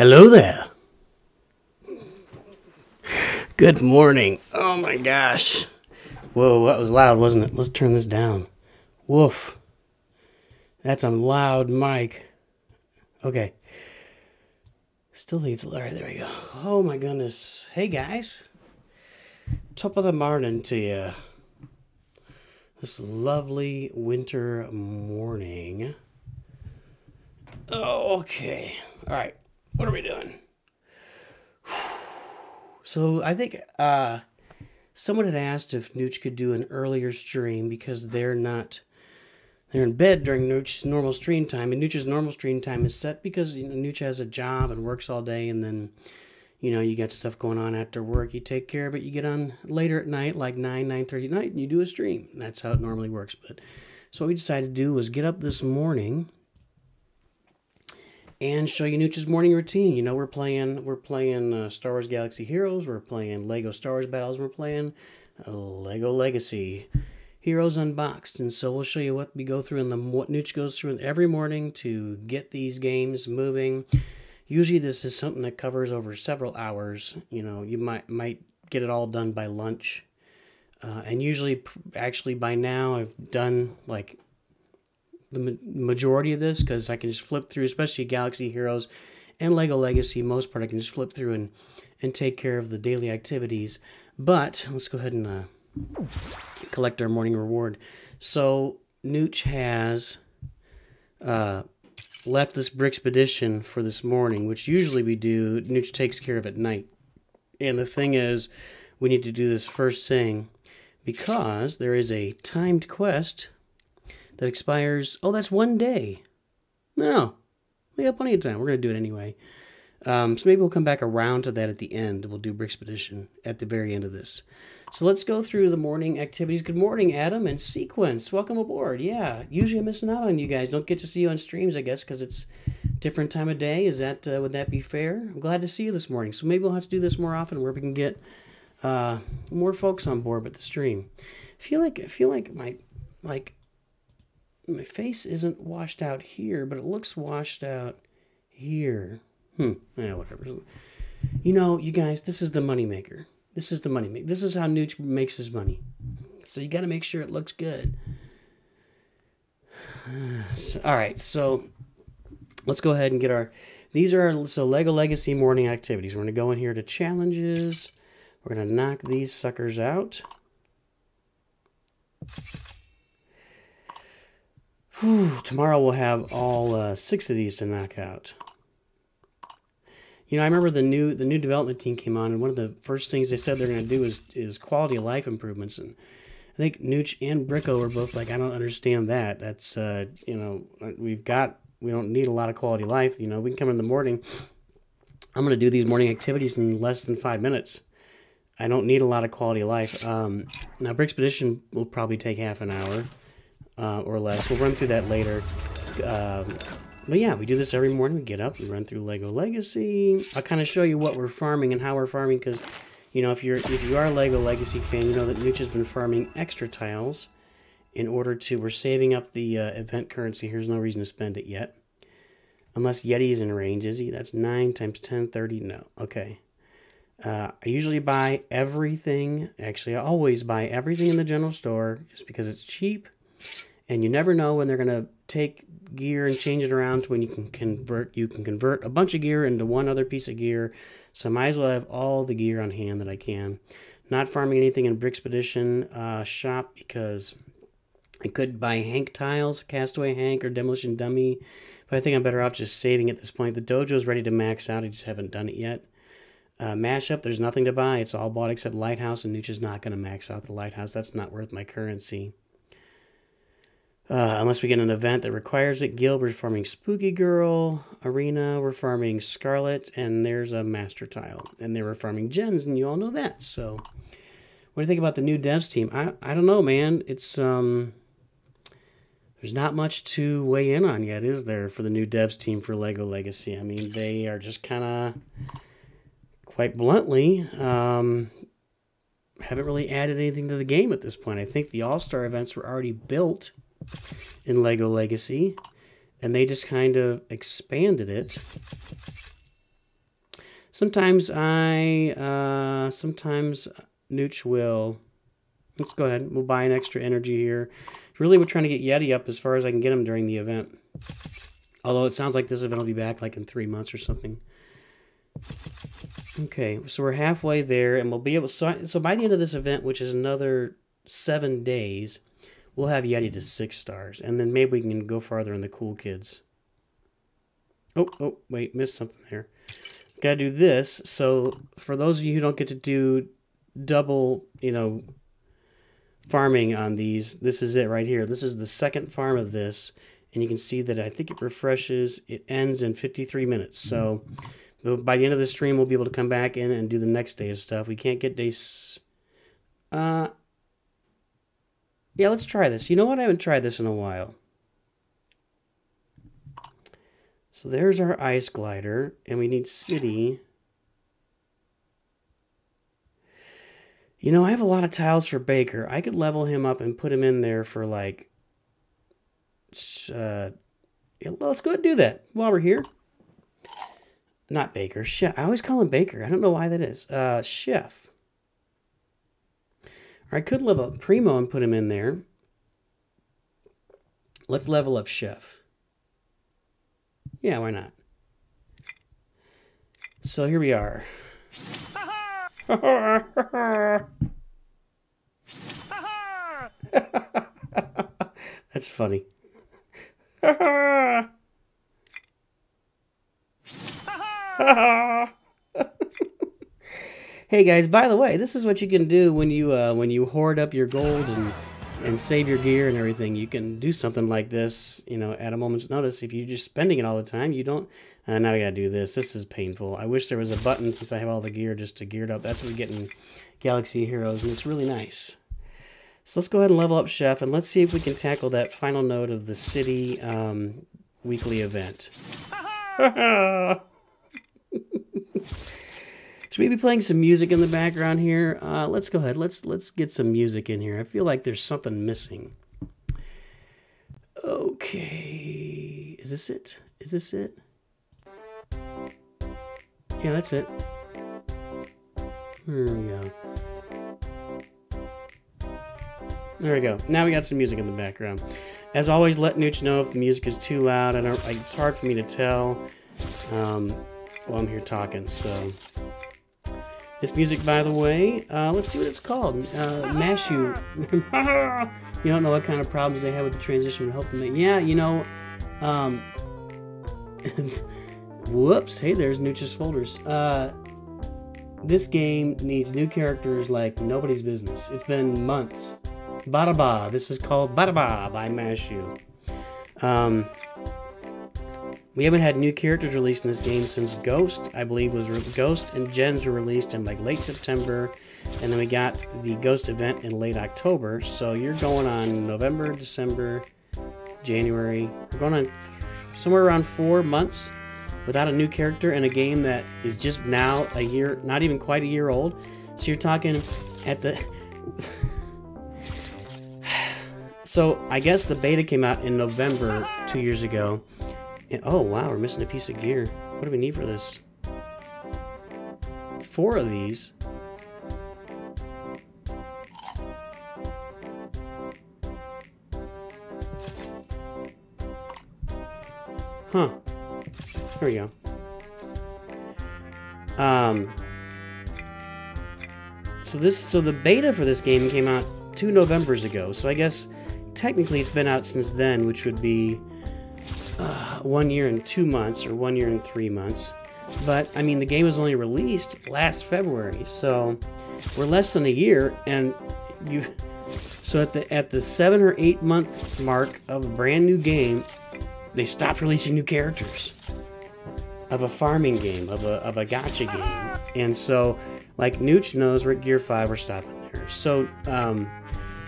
Hello there. Good morning. Oh my gosh. Whoa, that was loud, wasn't it? Let's turn this down. Woof. That's a loud mic. Okay. Still needs. All right, there we go. Oh my goodness. Hey guys. Top of the morning to you. This lovely winter morning. Okay. All right. What are we doing? So I think uh, someone had asked if Nooch could do an earlier stream because they're not they're in bed during Nooch's normal stream time, and Nooch's normal stream time is set because you know, Nooch has a job and works all day, and then you know you got stuff going on after work. You take care of it. You get on later at night, like nine nine thirty at night, and you do a stream. That's how it normally works. But so what we decided to do was get up this morning and show you Nooch's morning routine. You know, we're playing we're playing uh, Star Wars Galaxy Heroes, we're playing Lego Star Wars Battles, we're playing uh, Lego Legacy Heroes Unboxed, and so we'll show you what we go through and the what Nooch goes through every morning to get these games moving. Usually, this is something that covers over several hours. You know, you might might get it all done by lunch. Uh, and usually, actually, by now, I've done like the majority of this because I can just flip through, especially Galaxy Heroes and Lego Legacy. Most part, I can just flip through and and take care of the daily activities. But let's go ahead and uh, collect our morning reward. So Nooch has uh, left this Brickspedition for this morning, which usually we do. Nooch takes care of at night. And the thing is, we need to do this first thing because there is a timed quest that expires. Oh, that's one day. No, we have plenty of time. We're going to do it anyway. Um, so maybe we'll come back around to that at the end. We'll do Brickspedition at the very end of this. So let's go through the morning activities. Good morning, Adam and Sequence. Welcome aboard. Yeah, usually I'm missing out on you guys. Don't get to see you on streams, I guess, because it's different time of day. Is that uh, would that be fair? I'm glad to see you this morning. So maybe we'll have to do this more often, where we can get uh, more folks on board with the stream. I feel like I feel like my like my face isn't washed out here, but it looks washed out here. Hmm. Yeah, whatever. You know, you guys, this is the money maker. This is the money maker. This is how Nooch makes his money. So you got to make sure it looks good. So, all right, so let's go ahead and get our. These are our, so Lego Legacy morning activities. We're gonna go in here to challenges. We're gonna knock these suckers out. Whew, tomorrow we'll have all uh, six of these to knock out. You know, I remember the new the new development team came on, and one of the first things they said they're going to do is is quality of life improvements. And I think Nooch and Bricko were both like, I don't understand that. That's uh, you know, we've got we don't need a lot of quality life. You know, we can come in the morning. I'm going to do these morning activities in less than five minutes. I don't need a lot of quality of life. Um, now, Brickspedition will probably take half an hour uh, or less. We'll run through that later. Um, but yeah, we do this every morning. We get up, we run through Lego Legacy. I'll kind of show you what we're farming and how we're farming because, you know, if you're if you are a Lego Legacy fan, you know that Nooch has been farming extra tiles in order to. We're saving up the uh, event currency. Here's no reason to spend it yet, unless Yeti's in range. Is he? That's nine times 10, 30. No. Okay. Uh, I usually buy everything. Actually, I always buy everything in the general store just because it's cheap and you never know when they're going to take gear and change it around to when you can convert you can convert a bunch of gear into one other piece of gear. So I might as well have all the gear on hand that I can. Not farming anything in Brickspedition uh, shop because I could buy Hank tiles Castaway Hank or Demolition Dummy but I think I'm better off just saving at this point. The dojo is ready to max out. I just haven't done it yet. Uh, mashup there's nothing to buy. It's all bought except Lighthouse and Nooch is not going to max out the Lighthouse. That's not worth my currency uh, unless we get an event that requires it. Guild, we're farming Spooky Girl. Arena, we're farming Scarlet. And there's a Master Tile. And they were farming Gens, and you all know that. So, what do you think about the new devs team? I, I don't know, man. It's, um... There's not much to weigh in on yet, is there, for the new devs team for LEGO Legacy? I mean, they are just kind of, quite bluntly, um, haven't really added anything to the game at this point. I think the All-Star events were already built in Lego Legacy, and they just kind of expanded it Sometimes I, uh, sometimes Nooch will, let's go ahead. We'll buy an extra energy here. Really, we're trying to get Yeti up as far as I can get him during the event. Although it sounds like this event will be back like in three months or something. Okay, so we're halfway there, and we'll be able. So, so by the end of this event, which is another seven days, we'll have Yeti to six stars, and then maybe we can go farther in the cool kids. Oh, oh, wait, missed something there. Got to do this. So for those of you who don't get to do double, you know, farming on these, this is it right here. This is the second farm of this, and you can see that I think it refreshes. It ends in 53 minutes. So by the end of the stream, we'll be able to come back in and do the next day of stuff. We can't get days. Uh, yeah, let's try this. You know what? I haven't tried this in a while. So there's our ice glider, and we need city. You know, I have a lot of tiles for Baker. I could level him up and put him in there for like. Uh, let's go ahead and do that while we're here. Not Baker. Chef. I always call him Baker. I don't know why that is. Uh, chef. I could level up Primo and put him in there. Let's level up Chef. Yeah, why not? So here we are. That's funny. hey guys, by the way, this is what you can do when you uh, when you hoard up your gold and and save your gear and everything. You can do something like this, you know, at a moment's notice. If you're just spending it all the time, you don't. Uh, now I gotta do this. This is painful. I wish there was a button since I have all the gear just to gear it up. That's what we get in Galaxy Heroes, and it's really nice. So let's go ahead and level up Chef, and let's see if we can tackle that final node of the city um, weekly event. Should we be playing some music in the background here? Uh, let's go ahead. Let's let's get some music in here. I feel like there's something missing. Okay, is this it? Is this it? Yeah, that's it. There we go. There we go. Now we got some music in the background. As always, let Nooch know if the music is too loud. I don't. It's hard for me to tell. Um, while I'm here talking. So this music, by the way, uh, let's see what it's called. Uh, Mashu. you don't know what kind of problems they have with the transition. We help them. Make, yeah, you know. Um, whoops. Hey, there's Nooch's folders. Uh, this game needs new characters like nobody's business. It's been months. Bada ba. This is called Bada ba by Mashu. Um, we haven't had new characters released in this game since Ghost, I believe, was Ghost and Gens were released in like late September, and then we got the Ghost event in late October. So you're going on November, December, January. We're going on somewhere around four months without a new character in a game that is just now a year, not even quite a year old. So you're talking at the. so I guess the beta came out in November two years ago. Oh, wow, we're missing a piece of gear. What do we need for this? Four of these. Huh. Here we go. Um, so this, so the beta for this game came out two Novembers ago. So I guess technically it's been out since then, which would be uh, one year and two months or one year and three months. But I mean, the game was only released last February, so we're less than a year, and you. So at the at the seven or eight month mark of a brand new game, they stopped releasing new characters of a farming game, of a of a gacha game, and so like Nooch knows, we're at Gear Five, we're stopping there. So um,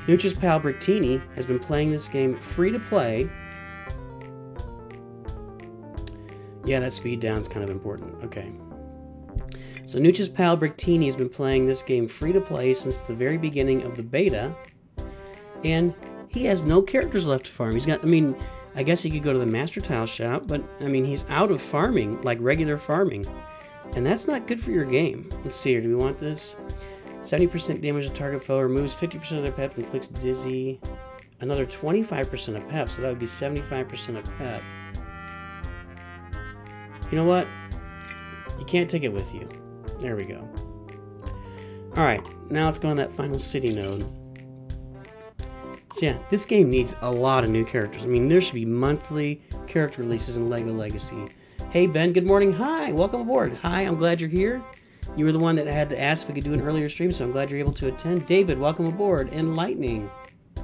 Nooch's pal Brictini has been playing this game free to play Yeah, that speed down is kind of important. Okay. So Nooch's pal Brictini has been playing this game free to play since the very beginning of the beta, and he has no characters left to farm. He's got, I mean, I guess he could go to the Master Tile shop, but I mean, he's out of farming, like regular farming. And that's not good for your game. Let's see here. Do we want this? 70% damage to target foe, removes 50% of their pep, inflicts dizzy. Another 25% of pep, so that would be 75% of pep. You know what? You can't take it with you. There we go. Alright, now let's go on that final city node. So yeah, this game needs a lot of new characters. I mean, there should be monthly character releases in LEGO Legacy. Hey Ben, good morning. Hi, welcome aboard. Hi, I'm glad you're here. You were the one that had to ask if we could do an earlier stream, so I'm glad you're able to attend. David, welcome aboard. And Lightning. I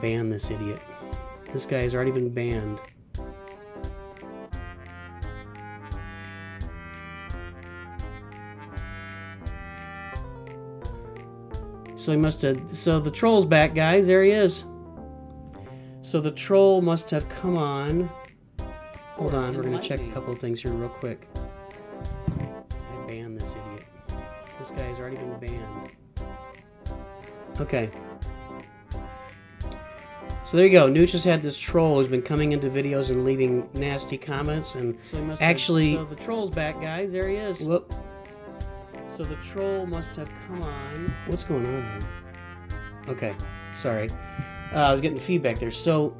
banned this idiot. This guy has already been banned. So he must have. So the troll's back, guys. There he is. So the troll must have come on. Hold on, we're gonna check a couple of things here real quick. I banned this idiot. This guy has already been banned. Okay. So there you go. Nooch has had this troll who's been coming into videos and leaving nasty comments and So actually. so the troll's back, guys. There he is. Whoop. So the troll must have come on. What's going on here? Okay, sorry. Uh, I was getting feedback there. So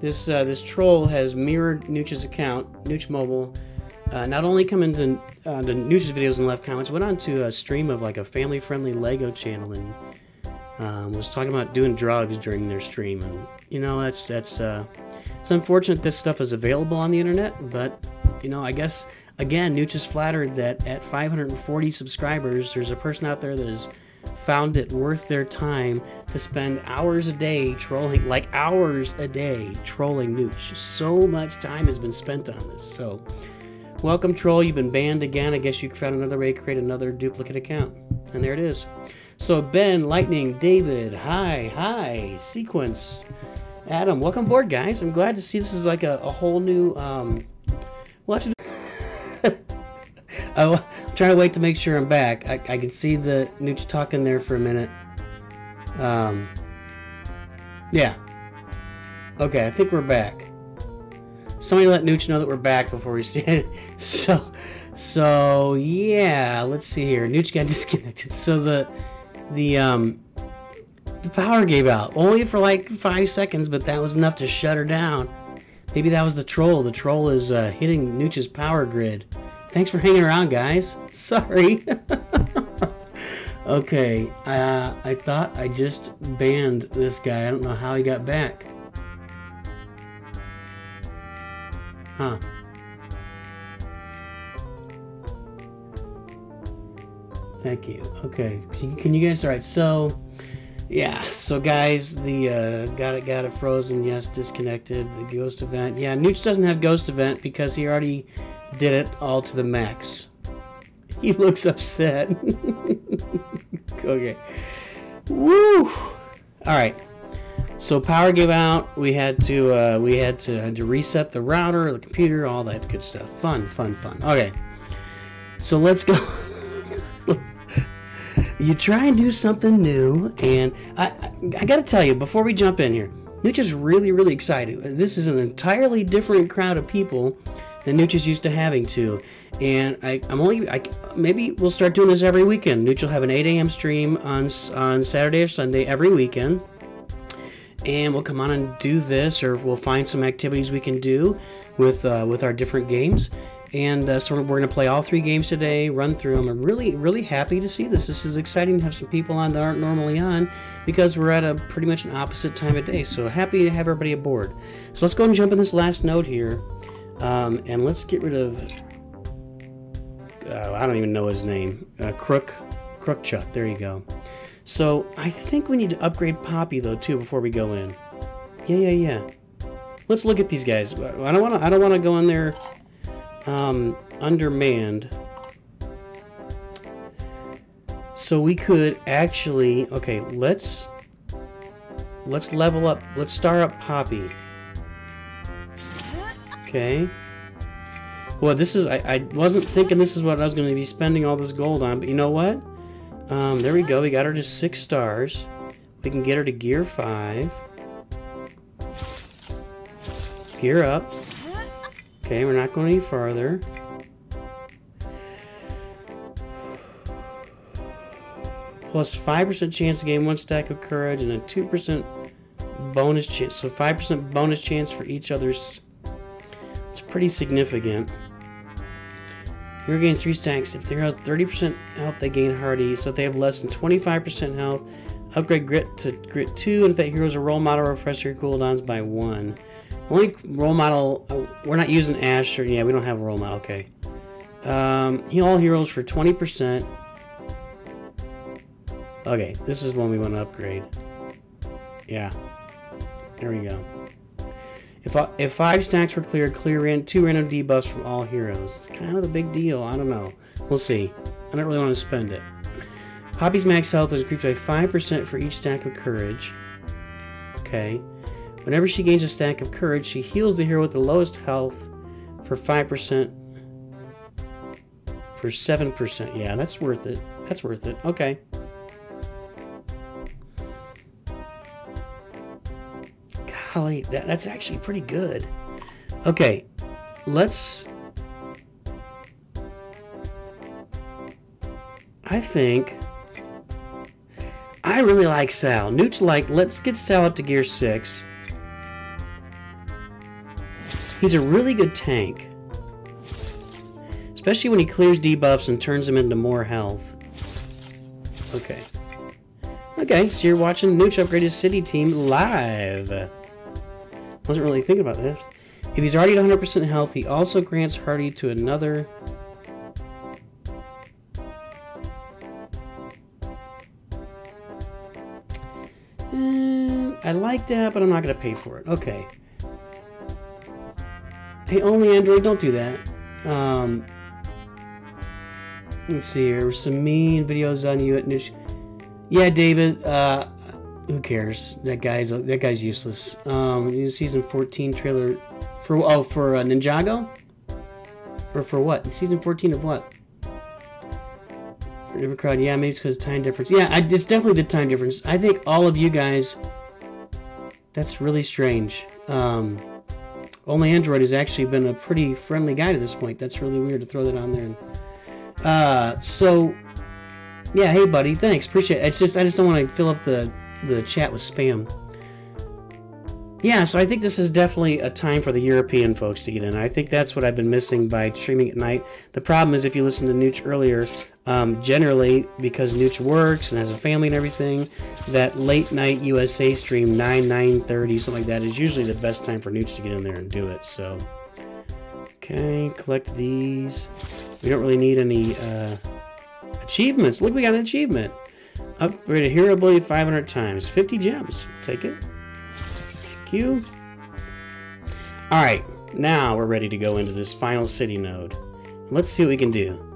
this uh, this troll has mirrored Nooch's account, Nooch Mobile. Uh, not only come into uh, the Nooch's videos and left comments, went on to a stream of like a family-friendly Lego channel and um, was talking about doing drugs during their stream. And you know, that's that's uh, it's unfortunate this stuff is available on the internet, but you know, I guess again, Nooch is flattered that at 540 subscribers, there's a person out there that has found it worth their time to spend hours a day trolling, like hours a day trolling Nooch. So much time has been spent on this. So, welcome, troll. You've been banned again. I guess you found another way to create another duplicate account. And there it is. So, Ben, Lightning, David, hi, hi, Sequence, Adam, welcome aboard, guys. I'm glad to see this is like a, a whole new. Um, we'll to I, am trying to wait to make sure I'm back. I, I can see the Nooch talking there for a minute. Um, yeah. Okay, I think we're back. Somebody let Nooch know that we're back before we see it. So, so yeah. Let's see here. Nooch got disconnected. So the the um the power gave out only for like five seconds, but that was enough to shut her down. Maybe that was the troll. The troll is uh, hitting Nooch's power grid. Thanks for hanging around, guys. Sorry. okay, uh, I thought I just banned this guy. I don't know how he got back. Huh. Thank you. Okay, can you guys? All right, so yeah, so guys, the uh, got it, got it frozen. Yes, disconnected. The ghost event. Yeah, Nooch doesn't have ghost event because he already did it all to the max. He looks upset. okay. Woo! All right. So power gave out. We had to uh, we had to had to reset the router, the computer, all that good stuff. Fun, fun, fun. Okay. So let's go. you try and do something new, and I, I, I got to tell you before we jump in here, Nooch is really really excited. This is an entirely different crowd of people than Nooch is used to having to. And I, am only, I, maybe we'll start doing this every weekend. Nooch will have an 8 a.m. stream on on Saturday or Sunday every weekend, and we'll come on and do this, or we'll find some activities we can do with uh, with our different games. And uh, so we're going to play all three games today, run through them. I'm really, really happy to see this. This is exciting to have some people on that aren't normally on because we're at a pretty much an opposite time of day. So happy to have everybody aboard. So let's go and jump in this last note here. Um, and let's get rid of. Uh, I don't even know his name. Uh, Crook, Crook Chuck. There you go. So I think we need to upgrade Poppy though too before we go in. Yeah, yeah, yeah. Let's look at these guys. I don't want to. I don't want to go in there um, undermanned. So we could actually. Okay, let's let's level up. Let's star up Poppy. Okay. Well, this is, I, I wasn't thinking this is what I was going to be spending all this gold on, but you know what? Um, there we go. We got her to six stars. We can get her to gear five. Gear up. Okay, we're not going any farther. Plus 5% chance to gain one stack of courage and a 2% bonus chance. So 5% bonus chance for each other's. It's pretty significant. Hero gains 3 stacks. If the hero has 30% health, they gain hardy. So if they have less than 25% health, upgrade grit to grit 2. And if that hero is a role model, refresh your cooldowns by 1. Only role model, uh, we're not using Ash, or yeah, we don't have a role model, okay. Um, heal all heroes for 20%. Okay, this is one we want to upgrade. Yeah. There we go. If, uh, if five stacks were cleared, clear in two random debuffs from all heroes. It's kind of a big deal. I don't know. We'll see. I don't really want to spend it. Poppy's max health is increased by 5% for each stack of courage. Okay. Whenever she gains a stack of courage, she heals the hero with the lowest health for 5%. For 7%. Yeah, that's worth it. That's worth it. Okay. Golly, that, that's actually pretty good. Okay, let's... I think... I really like Sal. Newt's like, let's get Sal up to gear 6. He's a really good tank. Especially when he clears debuffs and turns them into more health. Okay. Okay, so you're watching Nooch upgrade his city team live. Wasn't really thinking about this. If he's already at 100% health, he also grants Hardy to another... Eh, I like that, but I'm not going to pay for it. Okay. Hey, only Android, don't do that. Um, let's see here. Some mean videos on you at Nish. Yeah, David. Uh, who cares? That guy's that guy's useless. Um, season 14 trailer for oh for uh, Ninjago, or for what? Season 14 of what? For River Crowd. Yeah, maybe it's because time difference. Yeah, I, it's definitely the time difference. I think all of you guys. That's really strange. Um, only Android has actually been a pretty friendly guy to this point. That's really weird to throw that on there. Uh, so, yeah, hey buddy, thanks, appreciate it. It's just I just don't want to fill up the the chat was spam. Yeah, so I think this is definitely a time for the European folks to get in. I think that's what I've been missing by streaming at night. The problem is if you listen to Nooch earlier, um, generally, because Nooch works and has a family and everything, that late night USA stream, 9, 9.30, something like that, is usually the best time for Nooch to get in there and do it. So, okay, collect these. We don't really need any uh, achievements. Look, we got an achievement. Upgrade a hero ability 500 times. 50 gems. Take it. Thank you. Alright, now we're ready to go into this final city node. Let's see what we can do.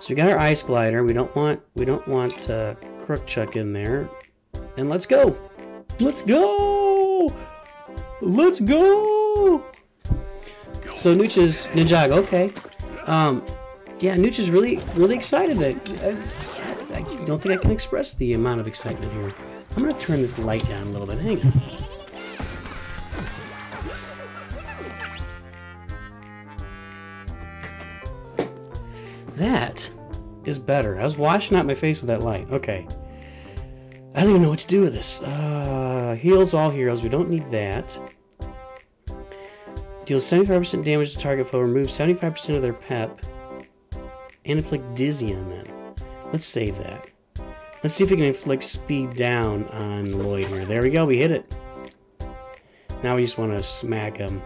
So we got our ice glider. We don't want we don't want uh, Crookchuck in there. And let's go. Let's go. Let's go. So Nooch's Ninjago. Okay. Um, yeah, Nooch is really really excited. That I, I don't think I can express the amount of excitement here. I'm gonna turn this light down a little bit. Hang on. That is better. I was washing out my face with that light. Okay. I don't even know what to do with this. Uh, heals all heroes. We don't need that. Deals 75% damage to target foe. Removes 75% of their pep. And inflict dizzy on them. Let's save that. Let's see if we can inflict speed down on Lloyd here. There we go. We hit it. Now we just want to smack him.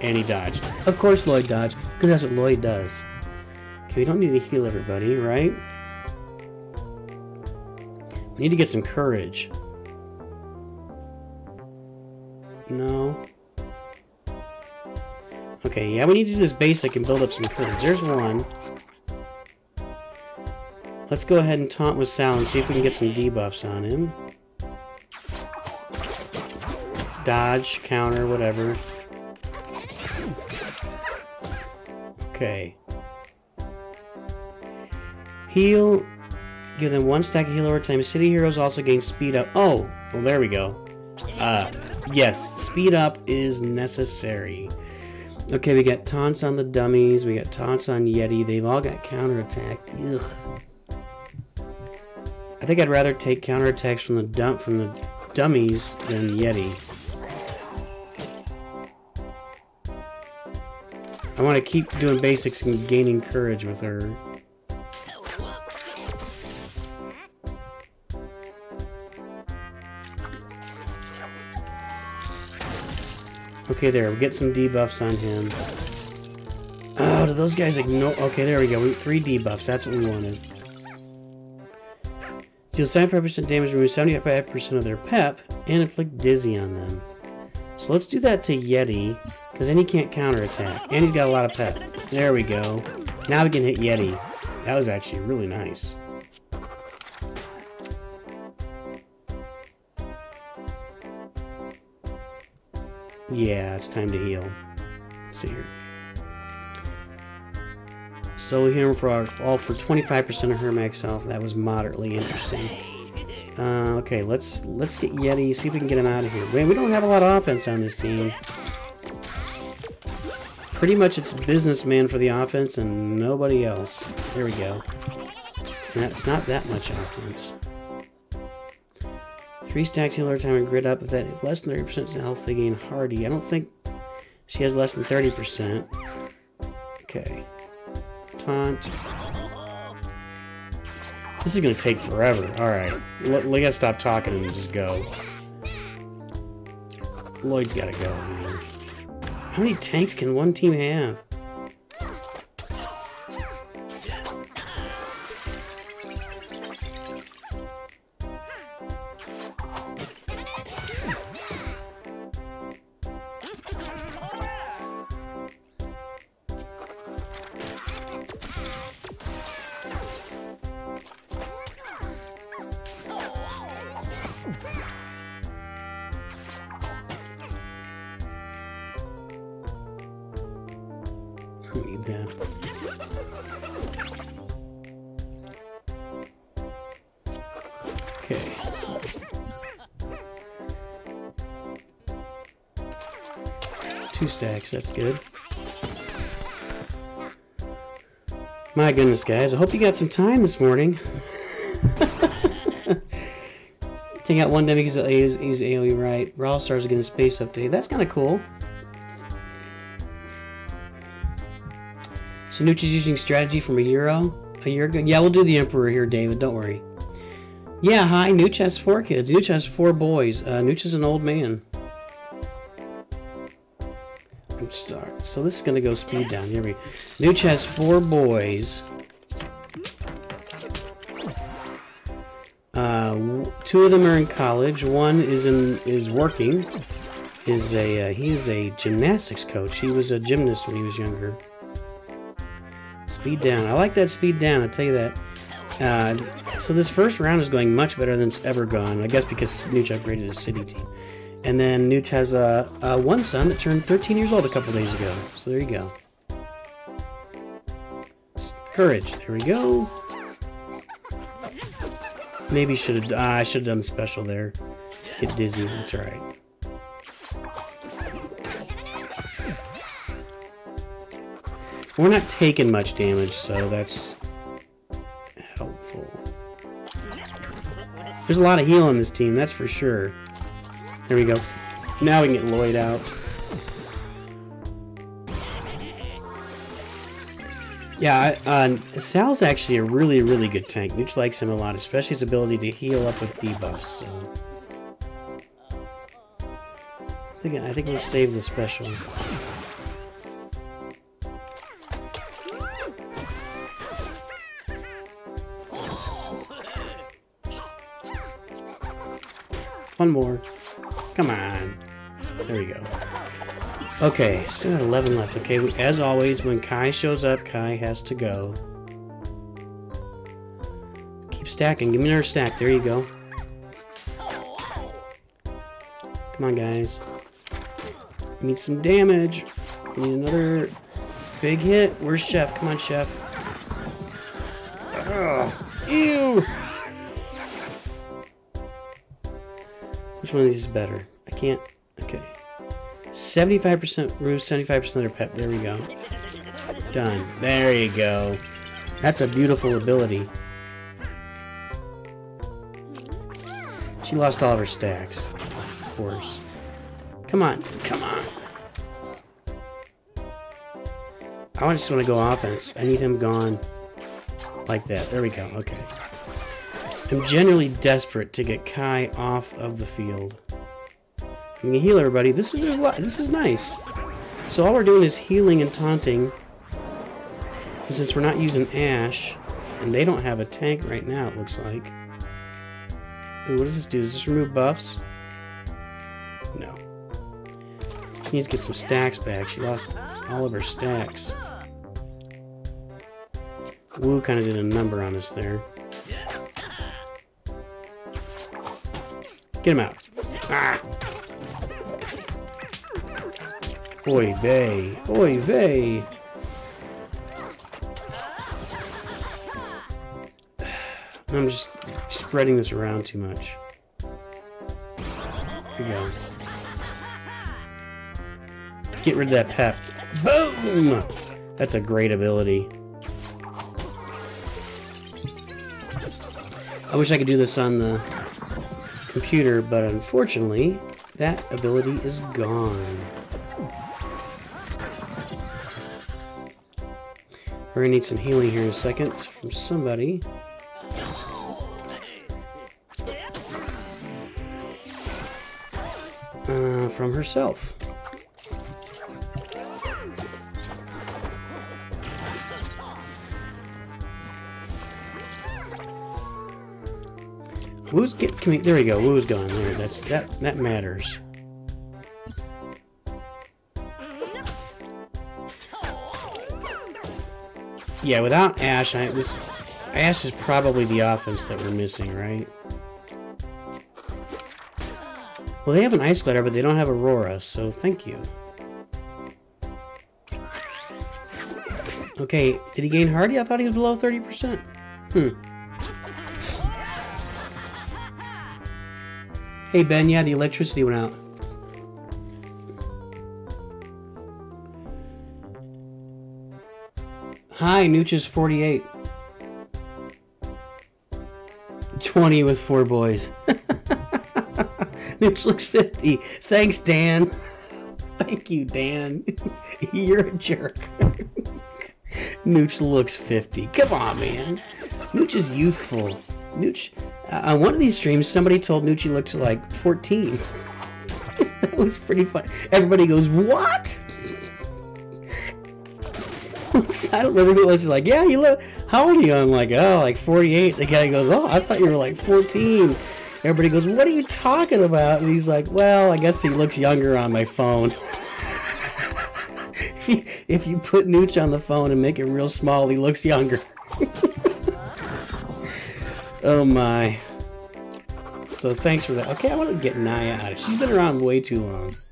And he dodged. Of course Lloyd dodged, because that's what Lloyd does. Okay, we don't need to heal everybody, right? We need to get some courage. No. Okay, yeah, we need to do this basic and build up some courage. There's one. Let's go ahead and taunt with Sal and see if we can get some debuffs on him. Dodge, counter, whatever. Okay. Heal. Give them one stack of heal over time. City heroes also gain speed up. Oh, well there we go. Uh, Yes, speed up is necessary. Okay, we got taunts on the dummies. We got taunts on Yeti. They've all got counterattack. Ugh. I think I'd rather take counterattacks from the dump from the dummies than Yeti. I want to keep doing basics and gaining courage with her. Okay, there. We get some debuffs on him. Oh, do those guys ignore... Okay, there we go. We, three debuffs. That's what we wanted. Deal 75% damage, remove 75% of their pep, and inflict dizzy on them. So let's do that to Yeti, because then he can't counterattack. And he's got a lot of pep. There we go. Now we can hit Yeti. That was actually really nice. Yeah, it's time to heal. Let's see here. So healing for our, all for 25% of her max health. That was moderately interesting. Uh, okay, let's let's get Yeti. See if we can get him out of here. Man, we don't have a lot of offense on this team. Pretty much it's businessman for the offense and nobody else. There we go. That's not that much offense. Three stacks healer time and grit up. If that less than 30% health, they gain hardy. I don't think she has less than 30%. Okay. Taunt. This is gonna take forever. Alright. We gotta stop talking and just go. Lloyd's gotta go. Man. How many tanks can one team have? That's good. My goodness, guys. I hope you got some time this morning. Take out one dummy because he's, AoE right. Brawl Stars are getting space update. That's kind of cool. So Nucci's using strategy from a euro a year ago. Yeah, we'll do the Emperor here, David. Don't worry. Yeah, hi. Nucci has four kids. Nucci has four boys. Uh, Nucci's an old man. So this is going to go speed down. Here we go. Nucci has four boys. Uh, two of them are in college. One is in is working. Is a uh, he is a gymnastics coach. He was a gymnast when he was younger. Speed down. I like that speed down. I tell you that. Uh, so this first round is going much better than it's ever gone. I guess because Nooch upgraded his city team. And then Nooch has a, a one son that turned 13 years old a couple days ago. So there you go. Courage. There we go. Maybe should have. Uh, I should have done the special there. Get dizzy. That's all right. We're not taking much damage, so that's helpful. There's a lot of heal on this team, that's for sure. There we go. Now we can get Lloyd out. Yeah, uh, Sal's actually a really, really good tank. Nooch likes him a lot, especially his ability to heal up with debuffs. So. I think, I think we'll save the special. One more. Come on. There we go. Okay, still got 11 left. Okay, as always, when Kai shows up, Kai has to go. Keep stacking. Give me another stack. There you go. Come on, guys. Need some damage. Need another big hit. Where's Chef? Come on, Chef. Ugh. One of these is better? I can't Okay. 75% Roo, 75% other pep. There we go. Done. There you go. That's a beautiful ability. She lost all of her stacks. Of course. Come on. Come on. I just want to go offense. I need him gone like that. There we go. Okay. I'm genuinely desperate to get Kai off of the field. I'm gonna heal everybody. This is there's a lot, this is nice. So all we're doing is healing and taunting. And since we're not using Ash, and they don't have a tank right now, it looks like. Ooh, what does this do? Does this remove buffs? No. She needs to get some stacks back. She lost all of her stacks. Wu kind of did a number on us there. Get him out. Ah! Oy vey. Oy vey. I'm just spreading this around too much. Here we go. Get rid of that pep. Boom! That's a great ability. I wish I could do this on the computer, but unfortunately, that ability is gone. We're gonna need some healing here in a second from somebody. Uh, from herself. Woo's get there we go. Woo's gone. There, that's that that matters. Yeah, without Ash, I, this Ash is probably the offense that we're missing, right? Well, they have an Ice Glider, but they don't have Aurora, so thank you. Okay, did he gain Hardy? I thought he was below 30%. Hmm. Hey, Ben, yeah, the electricity went out. Hi, Nooch's 48. 20 with four boys. Nooch looks 50. Thanks, Dan. Thank you, Dan. You're a jerk. Nooch looks 50. Come on, man. Nooch is youthful. Nooch, Uh, on one of these streams, somebody told he looked like 14. that was pretty fun. Everybody goes, What? I don't remember who it was. He's like, yeah, you look. How old are you? I'm like, oh, like 48. The guy goes, oh, I thought you were like 14. Everybody goes, what are you talking about? And he's like, well, I guess he looks younger on my phone. if, you, if you put Nooch on the phone and make it real small, he looks younger. oh my. So thanks for that. Okay, I want to get Naya out. of She's been around way too long.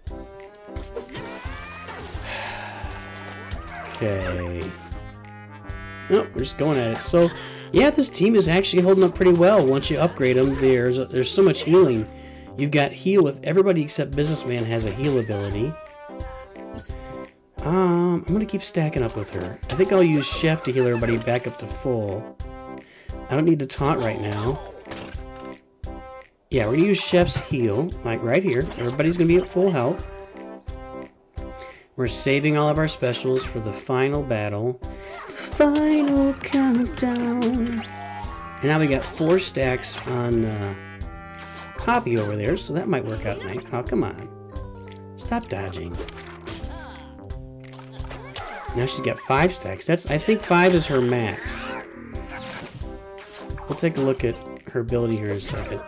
Okay. Nope, we're just going at it. So, yeah, this team is actually holding up pretty well. Once you upgrade them, there's there's so much healing. You've got heal with everybody except Businessman has a heal ability. Um, I'm gonna keep stacking up with her. I think I'll use Chef to heal everybody back up to full. I don't need to taunt right now. Yeah, we're gonna use Chef's heal, like right here. Everybody's gonna be at full health. We're saving all of our specials for the final battle. Final countdown. And now we got four stacks on uh, Poppy over there, so that might work out nice. Oh, come on. Stop dodging. Now she's got five stacks. That's I think five is her max. We'll take a look at her ability here in a second.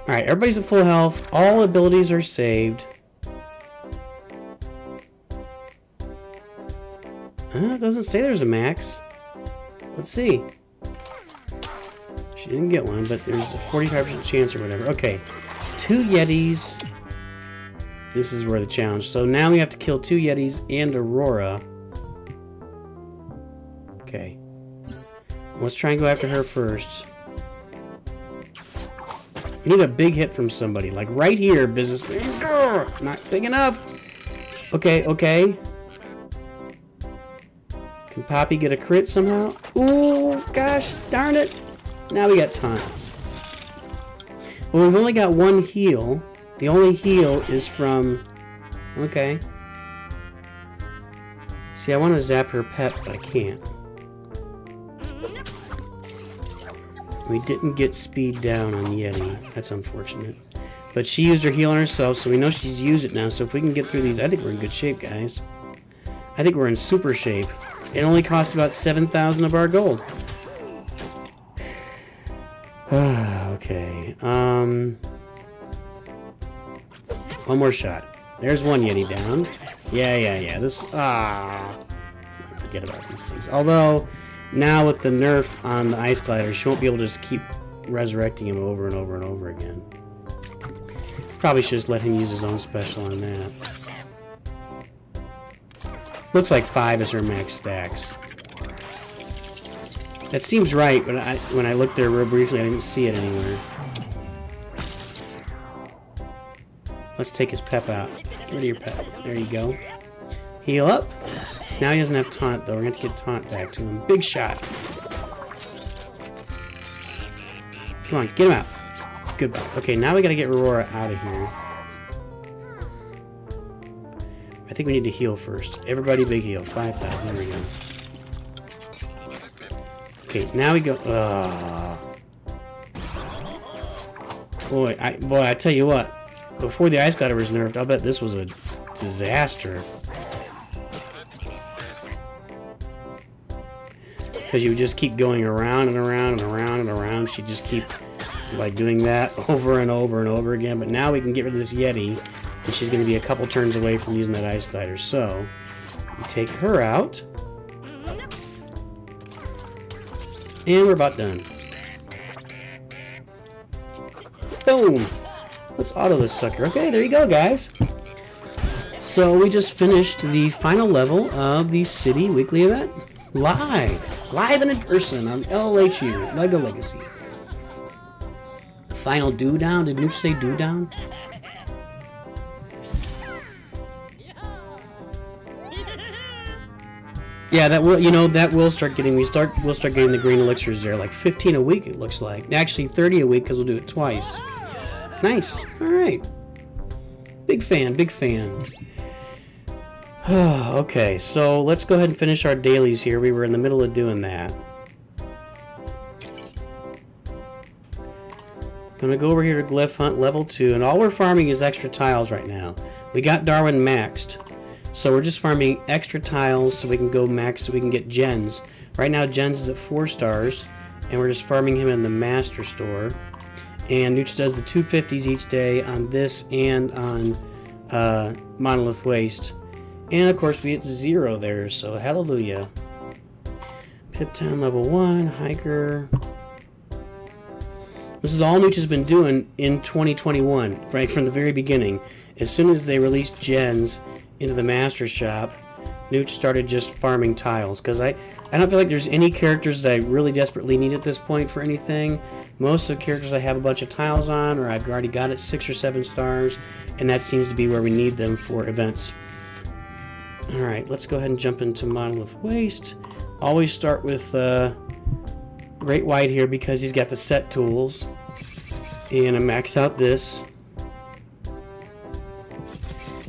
Alright, everybody's at full health. All abilities are saved. Uh, it doesn't say there's a max. Let's see. She didn't get one, but there's a 45% chance or whatever. Okay. Two Yetis. This is where the challenge. So now we have to kill two Yetis and Aurora. Let's try and go after her first. We need a big hit from somebody. Like right here, businessman. Not big enough. Okay, okay. Can Poppy get a crit somehow? Ooh, gosh, darn it. Now we got time. Well, we've only got one heal. The only heal is from... Okay. See, I want to zap her pet, but I can't. We didn't get speed down on Yeti. That's unfortunate. But she used her heal on herself, so we know she's used it now. So if we can get through these, I think we're in good shape, guys. I think we're in super shape. It only cost about 7,000 of our gold. okay. Um... One more shot. There's one Yeti down. Yeah, yeah, yeah. This... Ah... Forget about these things. Although... Now with the nerf on the Ice Glider, she won't be able to just keep resurrecting him over and over and over again. Probably should just let him use his own special on that. Looks like five is her max stacks. That seems right, but I, when I looked there real briefly, I didn't see it anywhere. Let's take his pep out. Where your pep? There you go. Heal up. Now he doesn't have taunt, though. We're going to get taunt back to him. Big shot. Come on, get him out. Goodbye. Okay, now we got to get Aurora out of here. I think we need to heal first. Everybody big heal. 5,000. There we go. Okay, now we go... Uh, boy, I, boy, I tell you what. Before the Ice Glider was nerfed, I'll bet this was a disaster. Because you would just keep going around and around and around and around. She'd just keep like doing that over and over and over again. But now we can get rid of this Yeti, and she's going to be a couple turns away from using that Ice Glider. So we take her out, and we're about done. Boom! Let's auto this sucker. Okay, there you go, guys. So we just finished the final level of the City Weekly event. Live! Live and in person on LLHU, LEGO Legacy. Final do down? Did you say do down? Yeah, that will, you know, that will start getting, we start, we'll start getting the green elixirs there, like 15 a week it looks like. Actually 30 a week because we'll do it twice. Nice, alright. Big fan, big fan. okay, so let's go ahead and finish our dailies here. We were in the middle of doing that. Gonna go over here to Glyph Hunt level 2, and all we're farming is extra tiles right now. We got Darwin maxed, so we're just farming extra tiles so we can go max so we can get gens. Right now gens is at 4 stars, and we're just farming him in the master store. And Nooch does the 250s each day on this and on uh, Monolith Waste. And of course we hit zero there, so hallelujah. Piptown level 1, Hiker. This is all Nooch has been doing in 2021, right from the very beginning. As soon as they released gens into the Master Shop, Nooch started just farming tiles. Because I, I don't feel like there's any characters that I really desperately need at this point for anything. Most of the characters I have a bunch of tiles on, or I've already got it 6 or 7 stars, and that seems to be where we need them for events. Alright, let's go ahead and jump into Monolith Waste. Always start with uh, Great White here because he's got the set tools. And I max out this.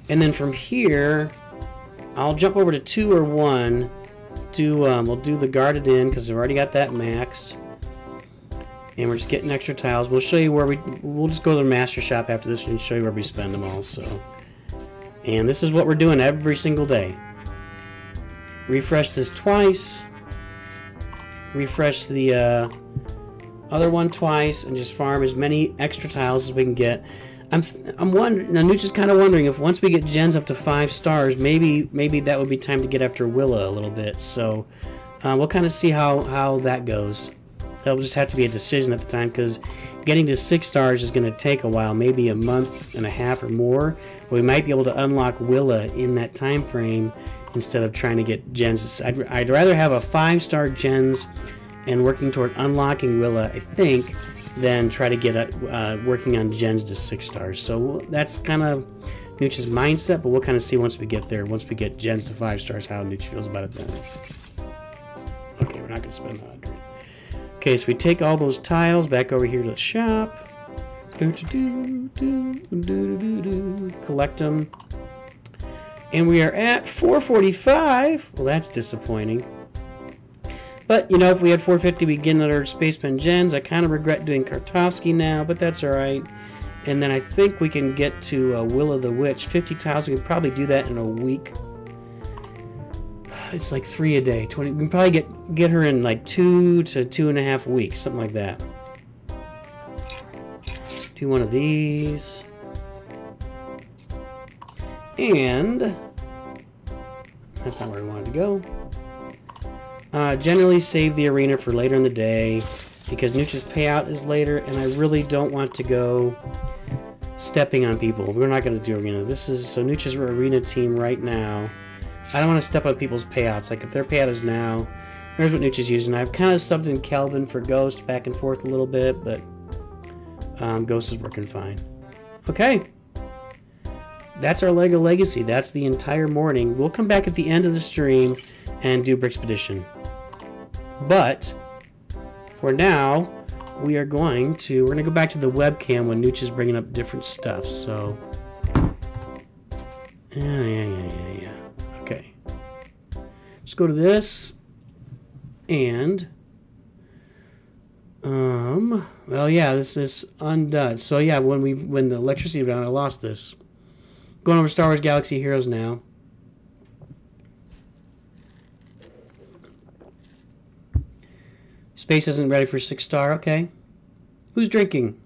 And then from here, I'll jump over to 2 or 1. Do um, We'll do the guarded in because I've already got that maxed. And we're just getting extra tiles. We'll show you where we... We'll just go to the master shop after this and show you where we spend them all, so... And this is what we're doing every single day. Refresh this twice. Refresh the uh, other one twice and just farm as many extra tiles as we can get. I'm I'm wondering. Now Nooch is kind of wondering if once we get gens up to five stars, maybe maybe that would be time to get after Willa a little bit. So uh, we'll kind of see how how that goes. That'll just have to be a decision at the time because getting to six stars is going to take a while, maybe a month and a half or more. But we might be able to unlock Willa in that time frame instead of trying to get gens. I'd, I'd rather have a five star gens and working toward unlocking Willa, I think, than try to get uh, working on gens to six stars. So that's kind of Nooch's mindset, but we'll kind of see once we get there. Once we get gens to five stars, how Nooch feels about it then. Okay, we're not going to spend 100. Okay, so we take all those tiles back over here to the shop. Do, do, do, Collect them. And we are at 445. Well, that's disappointing. But, you know, if we had 450, we'd get another Spaceman Gens. I kind of regret doing Kartovsky now, but that's alright. And then I think we can get to uh, Willa the Witch. 50 tiles, we could probably do that in a week. It's like three a day. 20. We can probably get, get her in like two to two and a half weeks, something like that. Do one of these. And that's not where we wanted to go. Uh, generally save the arena for later in the day because Nooch's payout is later and I really don't want to go stepping on people. We're not going to do arena. This is so Nooch's arena team right now. I don't want to step on people's payouts. Like if their payout is now, here's what Nooch is using. I've kind of subbed in Kelvin for Ghost back and forth a little bit, but um, Ghost is working fine. Okay. That's our LEGO Legacy. That's the entire morning. We'll come back at the end of the stream and do Brickspedition. But for now, we are going to we're going to go back to the webcam when Nooch is bringing up different stuff. So yeah, yeah, yeah, yeah. Let's go to this and um well yeah this is undone so yeah when we when the electricity went out I lost this going over Star Wars Galaxy Heroes now Space isn't ready for six star. Okay. Who's drinking?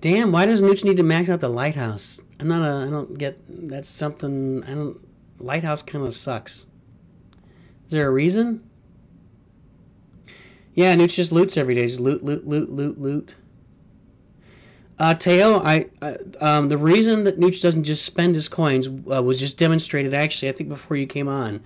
Damn, why does Nooch need to max out the lighthouse? I'm not a, I don't get, that's something, I don't, lighthouse kind of sucks. Is there a reason? Yeah, Nooch just loots every day. Just loot, loot, loot, loot, loot. Uh, Teo, I, uh, um, the reason that Nooch doesn't just spend his coins uh, was just demonstrated actually, I think, before you came on.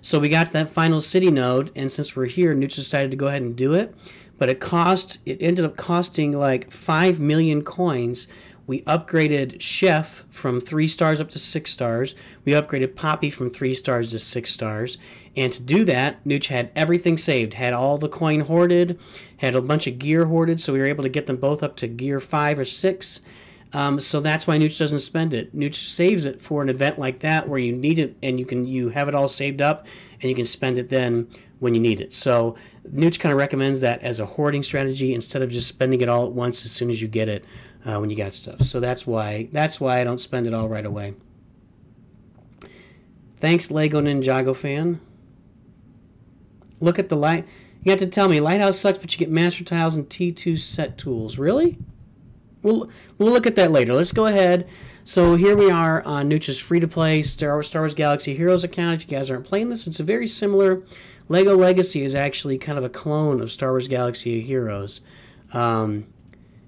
So we got to that final city node, and since we're here, Nooch decided to go ahead and do it. But it cost, it ended up costing like 5 million coins. We upgraded Chef from 3 stars up to 6 stars. We upgraded Poppy from 3 stars to 6 stars. And to do that, Nooch had everything saved, had all the coin hoarded, had a bunch of gear hoarded, so we were able to get them both up to gear 5 or 6. Um, so that's why Nooch doesn't spend it. Nooch saves it for an event like that where you need it and you can you have it all saved up and you can spend it then when you need it. So Nooch kind of recommends that as a hoarding strategy instead of just spending it all at once as soon as you get it uh, when you got stuff. So that's why that's why I don't spend it all right away. Thanks, Lego Ninjago fan. Look at the light. You have to tell me, Lighthouse sucks, but you get Master Tiles and T2 set tools. Really? We'll, we'll look at that later. Let's go ahead. So here we are on Nooch's free-to-play Star Wars, Star Wars Galaxy Heroes account. If you guys aren't playing this, it's a very similar. Lego Legacy is actually kind of a clone of Star Wars Galaxy of Heroes. Um,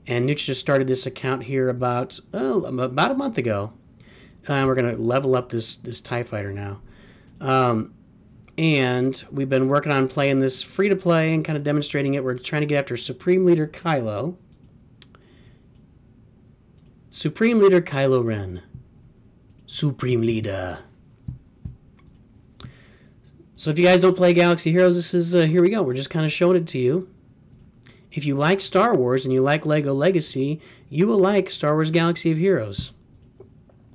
and Nooch just started this account here about oh, about a month ago. Uh, we're going to level up this, this TIE Fighter now. Um, and we've been working on playing this free to play and kind of demonstrating it. We're trying to get after Supreme Leader Kylo. Supreme Leader Kylo Ren. Supreme Leader. So if you guys don't play Galaxy Heroes, this is uh, here we go. We're just kind of showing it to you. If you like Star Wars and you like Lego Legacy, you will like Star Wars Galaxy of Heroes.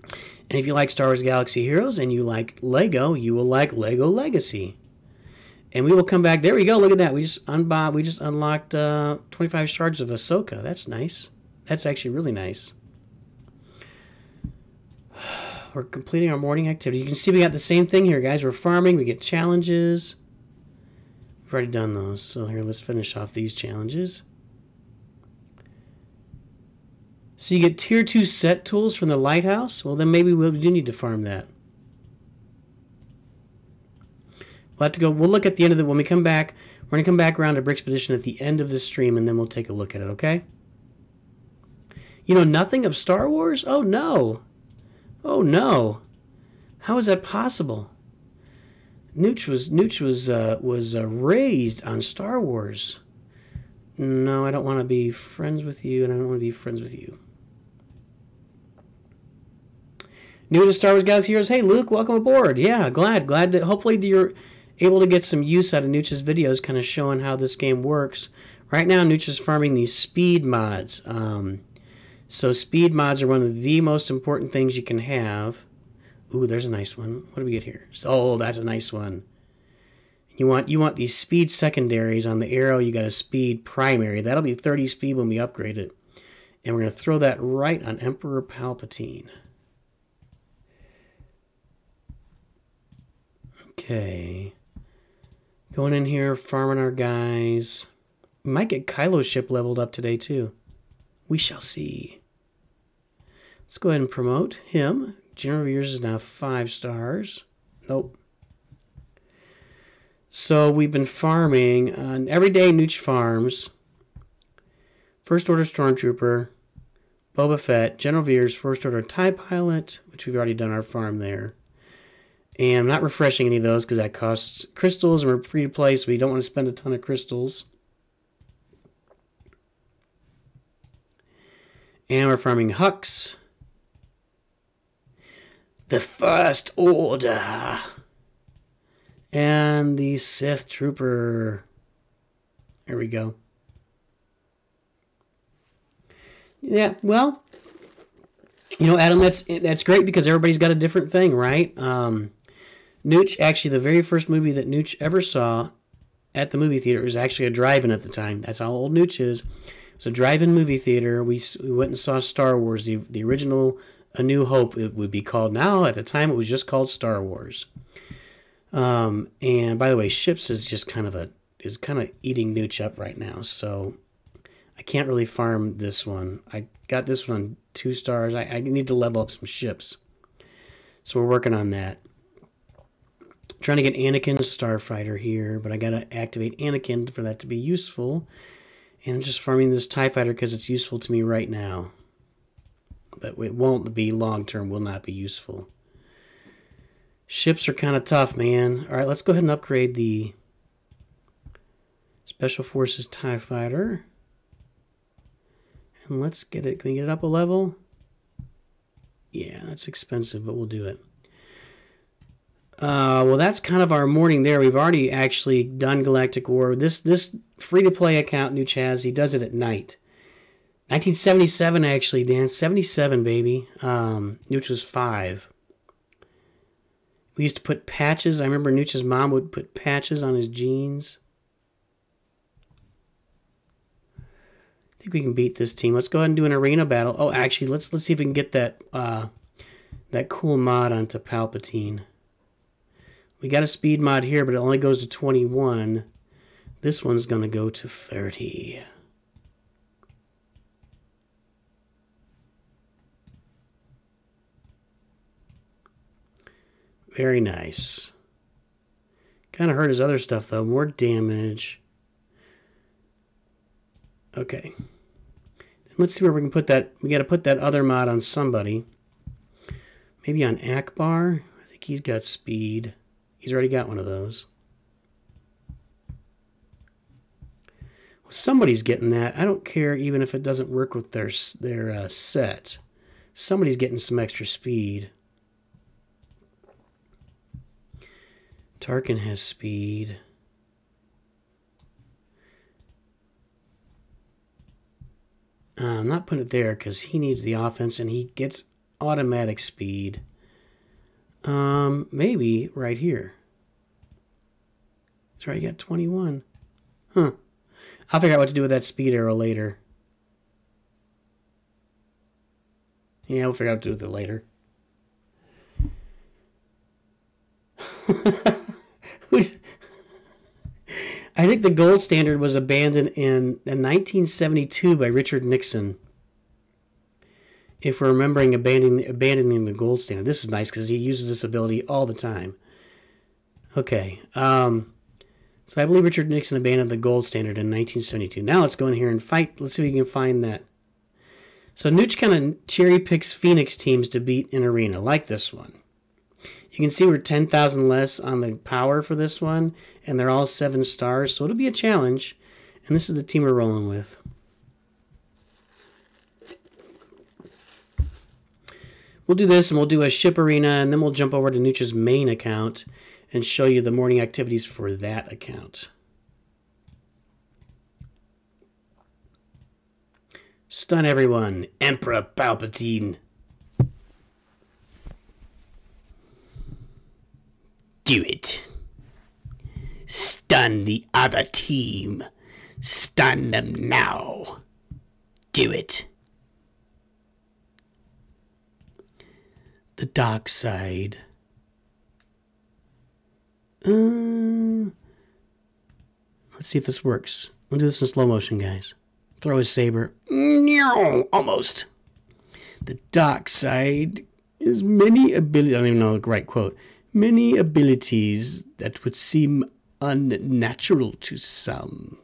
And if you like Star Wars Galaxy Heroes and you like Lego, you will like Lego Legacy. And we will come back. There we go. Look at that. We just unbought. We just unlocked uh, 25 shards of Ahsoka. That's nice. That's actually really nice. We're completing our morning activity. You can see we got the same thing here, guys. We're farming. We get challenges. We've already done those. So here, let's finish off these challenges. So you get tier 2 set tools from the lighthouse? Well, then maybe we do need to farm that. We'll have to go, we'll look at the end of the, when we come back, we're to come back around to Brickspedition at the end of the stream and then we'll take a look at it, okay? You know nothing of Star Wars? Oh no. Oh no. How is that possible? Nooch was Nooch was uh, was uh, raised on Star Wars. No, I don't want to be friends with you, and I don't want to be friends with you. New to Star Wars Galaxy Heroes. Hey, Luke, welcome aboard. Yeah, glad, glad that hopefully you're able to get some use out of Nooch's videos, kind of showing how this game works. Right now, Nooch is farming these speed mods. Um, so speed mods are one of the most important things you can have. Ooh, there's a nice one. What do we get here? Oh, that's a nice one. You want you want these speed secondaries on the arrow. You got a speed primary. That'll be 30 speed when we upgrade it. And we're going to throw that right on Emperor Palpatine. Okay. Going in here, farming our guys. We might get Kylo's ship leveled up today, too. We shall see. Let's go ahead and promote him. General Veers is now five stars. Nope. So we've been farming on everyday Nooch Farms. First Order Stormtrooper, Boba Fett, General Veers, First Order TIE Pilot, which we've already done our farm there. And I'm not refreshing any of those because that costs crystals and we're free to play, so we don't want to spend a ton of crystals. And we're farming Hux. The First Order. And the Sith Trooper. There we go. Yeah, well, you know, Adam, that's that's great because everybody's got a different thing, right? Um, Nooch, actually, the very first movie that Nooch ever saw at the movie theater was actually a drive-in at the time. That's how old Nooch is. So drive-in movie theater. We, we went and saw Star Wars, the the original A New Hope. It would be called now. At the time, it was just called Star Wars. Um, and by the way, ships is just kind of a is kind of eating Nooch up right now. So I can't really farm this one. I got this one two stars. I, I need to level up some ships. So we're working on that. Trying to get Anakin Starfighter here, but I gotta activate Anakin for that to be useful. And I'm just farming this TIE Fighter because it's useful to me right now. But it won't be long term, will not be useful. Ships are kind of tough, man. Alright, let's go ahead and upgrade the Special Forces TIE Fighter. And let's get it. Can we get it up a level? Yeah, that's expensive, but we'll do it. Uh, well, that's kind of our morning there. We've already actually done Galactic War. This this free to play account, New Chaz, he does it at night. 1977, actually, Dan. 77, baby. Um, Nooch was five. We used to put patches. I remember Nooch's mom would put patches on his jeans. I think we can beat this team. Let's go ahead and do an arena battle. Oh, actually, let's let's see if we can get that uh, that cool mod onto Palpatine. We got a speed mod here, but it only goes to 21. This one's going to go to 30. Very nice. Kind of hurt his other stuff, though. More damage. Okay. Let's see where we can put that. We got to put that other mod on somebody. Maybe on Ackbar. I think he's got speed. He's already got one of those. Well, somebody's getting that. I don't care even if it doesn't work with their, their uh, set. Somebody's getting some extra speed. Tarkin has speed. Uh, I'm not putting it there because he needs the offense and he gets automatic speed. Um, maybe right here. That's right, you got 21. Huh. I'll figure out what to do with that speed arrow later. Yeah, we'll figure out what to do with it later. I think the gold standard was abandoned in, in 1972 by Richard Nixon if we're remembering abandoning, abandoning the gold standard. This is nice because he uses this ability all the time. Okay. Um, so I believe Richard Nixon abandoned the gold standard in 1972. Now let's go in here and fight. Let's see if we can find that. So Nooch kind of cherry picks Phoenix teams to beat in Arena, like this one. You can see we're 10,000 less on the power for this one, and they're all seven stars, so it'll be a challenge. And this is the team we're rolling with. We'll do this, and we'll do a ship arena, and then we'll jump over to Nooch's main account and show you the morning activities for that account. Stun everyone, Emperor Palpatine. Do it. Stun the other team. Stun them now. Do it. The dark side. Uh, let's see if this works. We'll do this in slow motion, guys. Throw his saber. Almost. The dark side is many abilities. I don't even know the right quote. Many abilities that would seem unnatural to some.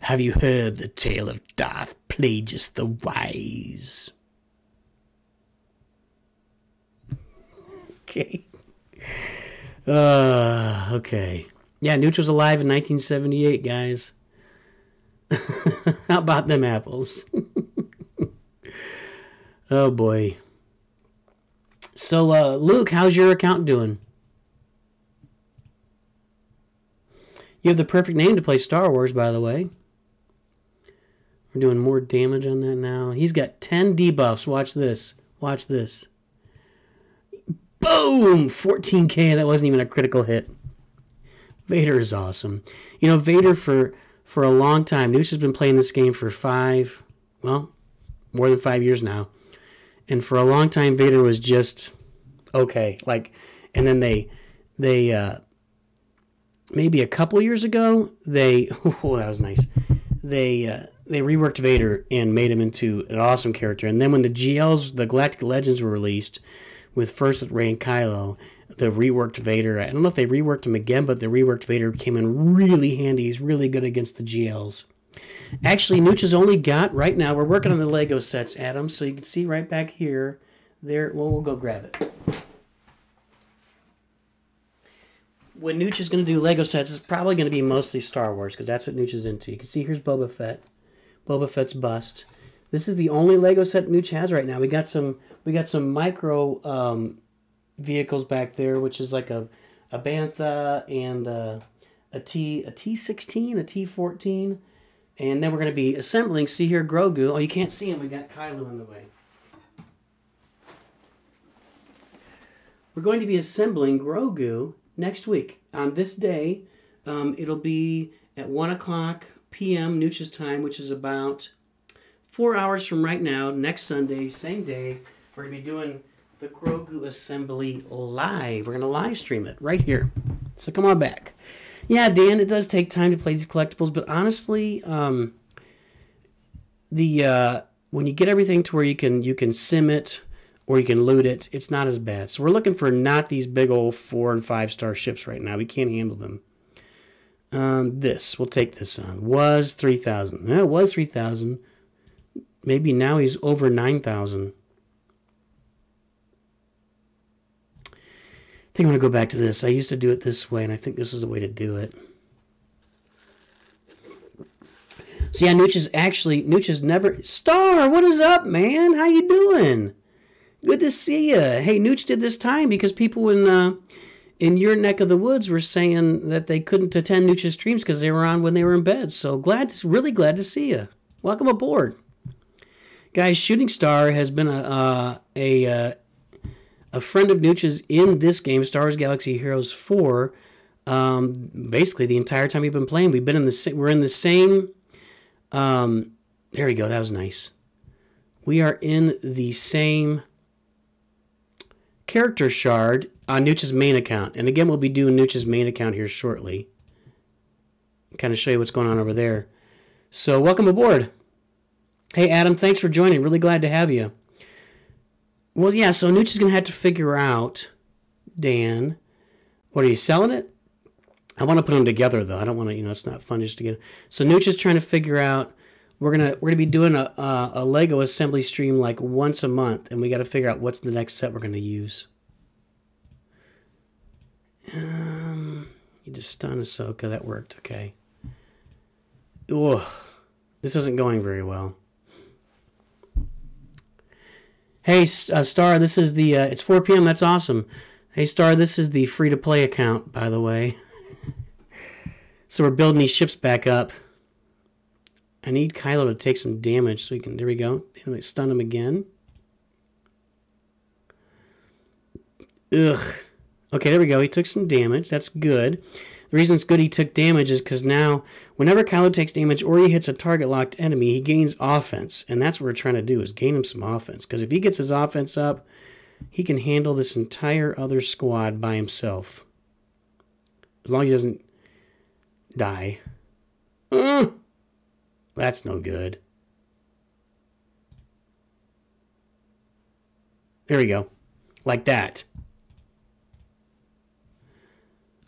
Have you heard the tale of Darth Plagueis the Wise? Okay. Uh, okay. Yeah, Nooch was alive in 1978, guys. How about them apples? oh boy. So, uh, Luke, how's your account doing? You have the perfect name to play Star Wars, by the way. We're doing more damage on that now. He's got 10 debuffs. Watch this. Watch this. Boom! 14k. That wasn't even a critical hit. Vader is awesome. You know, Vader for for a long time. Nooch has been playing this game for five, well, more than five years now. And for a long time, Vader was just okay. Like, and then they they uh, maybe a couple years ago they oh that was nice. They uh, they reworked Vader and made him into an awesome character. And then when the GLs, the Galactic Legends, were released, with first with Rey and Kylo, the reworked Vader. I don't know if they reworked him again, but the reworked Vader came in really handy. He's really good against the GLs. Actually, Nooch has only got right now. We're working on the Lego sets, Adam. So you can see right back here. There. Well, we'll go grab it. When Nooch is going to do Lego sets, it's probably going to be mostly Star Wars because that's what Nooch is into. You can see here's Boba Fett, Boba Fett's bust. This is the only Lego set Nooch has right now. We got some we got some micro um, vehicles back there, which is like a, a Bantha and a, a T a T sixteen, a T fourteen, and then we're going to be assembling. See here, Grogu. Oh, you can't see him. We got Kylo in the way. We're going to be assembling Grogu next week on this day. Um, it'll be at one o'clock p.m. Nooch's time, which is about four hours from right now. Next Sunday, same day, we're going to be doing the Grogu assembly live. We're going to live stream it right here. So come on back. Yeah, Dan, it does take time to play these collectibles, but honestly, um, the uh, when you get everything to where you can you can sim it or you can loot it, it's not as bad. So we're looking for not these big old four and five star ships right now. We can't handle them. Um, this we'll take this on was three thousand. Yeah, it was three thousand. Maybe now he's over nine thousand. I think I'm going to go back to this. I used to do it this way, and I think this is the way to do it. So yeah, Nooch is actually Nooch is never Star. What is up, man? How you doing? Good to see you. Hey, Nooch did this time because people in uh, in your neck of the woods were saying that they couldn't attend Nooch's streams because they were on when they were in bed. So glad, really glad to see you. Welcome aboard, guys. Shooting Star has been a uh, a uh, a friend of Nooch's in this game, Star Wars Galaxy Heroes 4. Um, basically, the entire time we've been playing, we've been in the we're in the same. Um, there we go. That was nice. We are in the same character shard on Nooch's main account, and again, we'll be doing Nooch's main account here shortly. Kind of show you what's going on over there. So, welcome aboard. Hey, Adam, thanks for joining. Really glad to have you. Well, yeah, so Nooch is going to have to figure out, Dan, what are you selling it? I want to put them together, though. I don't want to, you know, it's not fun just to get. So Nooch is trying to figure out we're gonna we're gonna be doing a, a, a Lego assembly stream like once a month, and we got to figure out what's the next set we're gonna use. Um, you just stun Ahsoka. That worked. Okay. Ugh, this isn't going very well. Hey, uh, Star, this is the. Uh, it's 4 p.m. That's awesome. Hey, Star, this is the free to play account, by the way. so we're building these ships back up. I need Kylo to take some damage so we can. There we go. Stun him again. Ugh. Okay, there we go. He took some damage. That's good. The reason it's good he took damage is because now, whenever Kylo takes damage or he hits a target locked enemy, he gains offense. And that's what we're trying to do, is gain him some offense. Because if he gets his offense up, he can handle this entire other squad by himself. As long as he doesn't die. Uh, that's no good. There we go. Like that.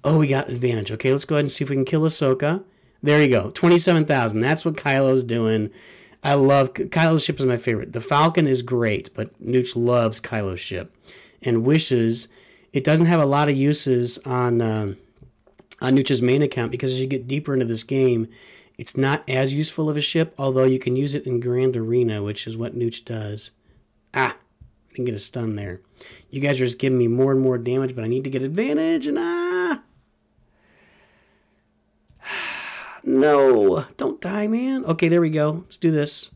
Oh, we got advantage. Okay, let's go ahead and see if we can kill Ahsoka. There you go. 27,000. That's what Kylo's doing. I love Kylo's ship is my favorite. The Falcon is great, but Nooch loves Kylo's ship and wishes it doesn't have a lot of uses on uh, on Nooch's main account because as you get deeper into this game, it's not as useful of a ship, although you can use it in Grand Arena, which is what Nooch does. Ah, I didn't get a stun there. You guys are just giving me more and more damage, but I need to get advantage, and ah! No, don't die, man. Okay, there we go. Let's do this.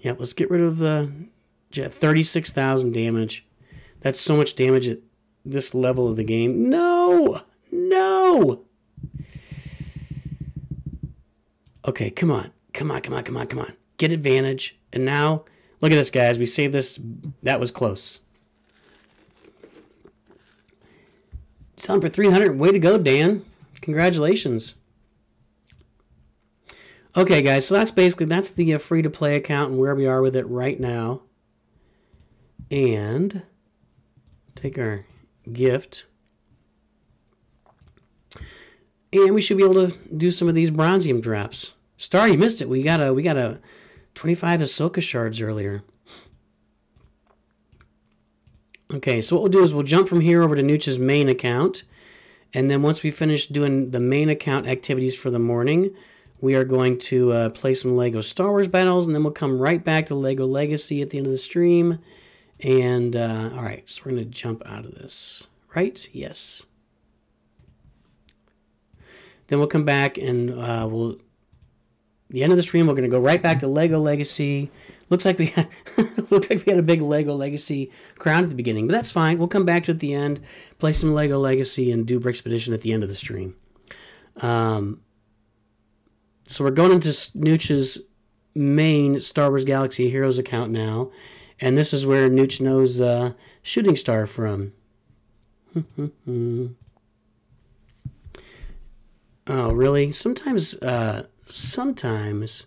Yep, let's get rid of the jet. 36,000 damage. That's so much damage at this level of the game. No! No! Okay, come on. Come on, come on, come on, come on. Get advantage. And now, look at this, guys. We saved this. That was close. Selling for 300. Way to go, Dan. Congratulations. Okay, guys, so that's basically, that's the uh, free-to-play account and where we are with it right now. And take our gift. And we should be able to do some of these bronzium drops. Star, you missed it. We got a we got a 25 Ahsoka shards earlier. Okay, so what we'll do is we'll jump from here over to Nooch's main account. And then once we finish doing the main account activities for the morning, we are going to uh, play some LEGO Star Wars battles. And then we'll come right back to LEGO Legacy at the end of the stream. And, uh, all right, so we're going to jump out of this. Right? Yes. Then we'll come back and uh, we'll... The end of the stream, we're going to go right back to LEGO Legacy Looks like we had, looks like we had a big Lego Legacy crown at the beginning, but that's fine. We'll come back to it at the end, play some Lego Legacy, and do Brickspedition at the end of the stream. Um, so we're going into Nooch's main Star Wars Galaxy Heroes account now, and this is where Nooch knows uh, Shooting Star from. oh, really? Sometimes, uh, sometimes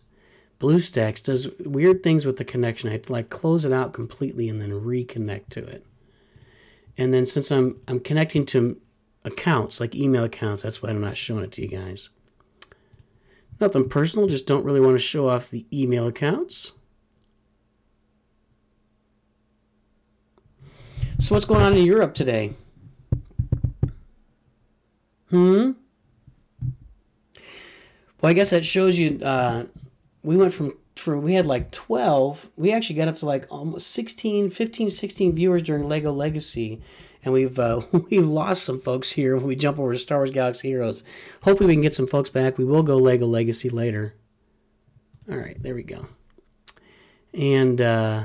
BlueStacks does weird things with the connection. I have to like close it out completely and then reconnect to it. And then since I'm I'm connecting to accounts like email accounts, that's why I'm not showing it to you guys. Nothing personal, just don't really want to show off the email accounts. So what's going on in Europe today? Hmm? Well, I guess that shows you uh, we went from from we had like 12 we actually got up to like almost 16 15 16 viewers during lego legacy. And we've uh, we've lost some folks here when we jump over to star wars galaxy heroes. Hopefully we can get some folks back. We will go lego legacy later. All right there we go. And uh,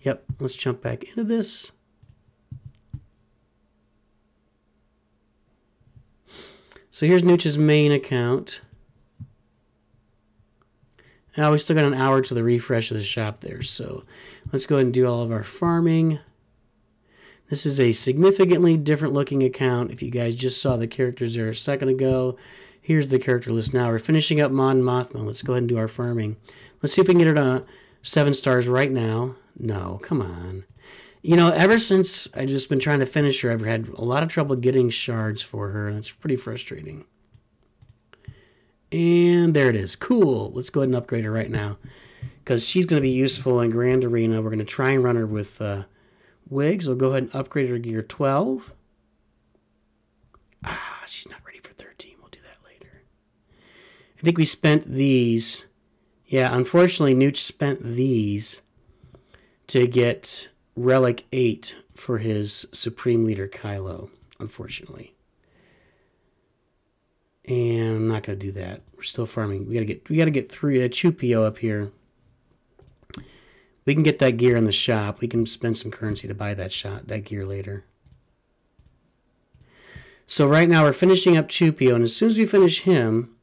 yep let's jump back into this. So here's Nooch's main account now we still got an hour to the refresh of the shop there, so let's go ahead and do all of our farming. This is a significantly different looking account. If you guys just saw the characters there a second ago, here's the character list now. We're finishing up Mon Mothma. Let's go ahead and do our farming. Let's see if we can get it to seven stars right now. No, come on. You know, ever since I just been trying to finish her, I've had a lot of trouble getting shards for her, and it's pretty frustrating. And there it is. Cool. Let's go ahead and upgrade her right now. Because she's going to be useful in Grand Arena. We're going to try and run her with uh, Wigs. We'll go ahead and upgrade her gear 12. Ah, she's not ready for 13. We'll do that later. I think we spent these. Yeah, unfortunately, Nooch spent these to get Relic 8 for his Supreme Leader Kylo, unfortunately. And I'm not gonna do that. We're still farming. We gotta get we gotta get through a Chewpio up here. We can get that gear in the shop. We can spend some currency to buy that shot that gear later. So right now we're finishing up Chewpio, and as soon as we finish him,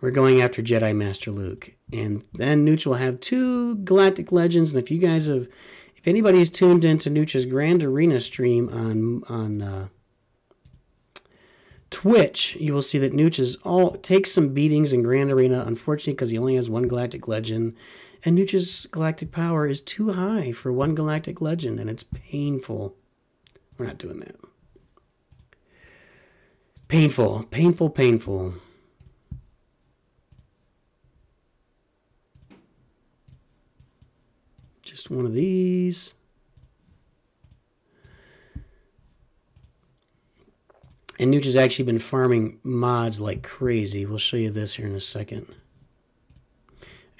we're going after Jedi Master Luke. And then Nooch will have two Galactic Legends. And if you guys have, if anybody's tuned into Nooch's Grand Arena stream on on uh, Twitch, you will see that Nooch is all takes some beatings in Grand Arena, unfortunately, because he only has one Galactic Legend, and Nooch's Galactic power is too high for one Galactic Legend, and it's painful. We're not doing that. Painful, painful, painful. Just one of these. And Nooch has actually been farming mods like crazy. We'll show you this here in a second.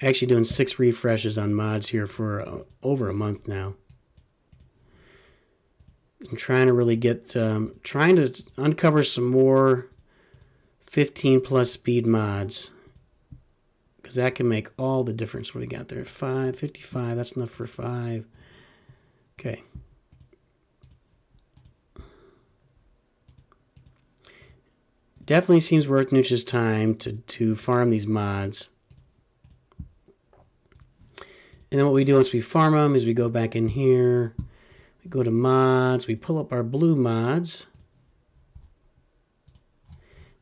Actually doing six refreshes on mods here for uh, over a month now. I'm trying to really get, um, trying to uncover some more 15 plus speed mods. Because that can make all the difference. What we got there? 5, 55. That's enough for 5. Okay. Definitely seems worth Nooch's time to, to farm these mods. And then what we do once we farm them is we go back in here. We go to mods. We pull up our blue mods.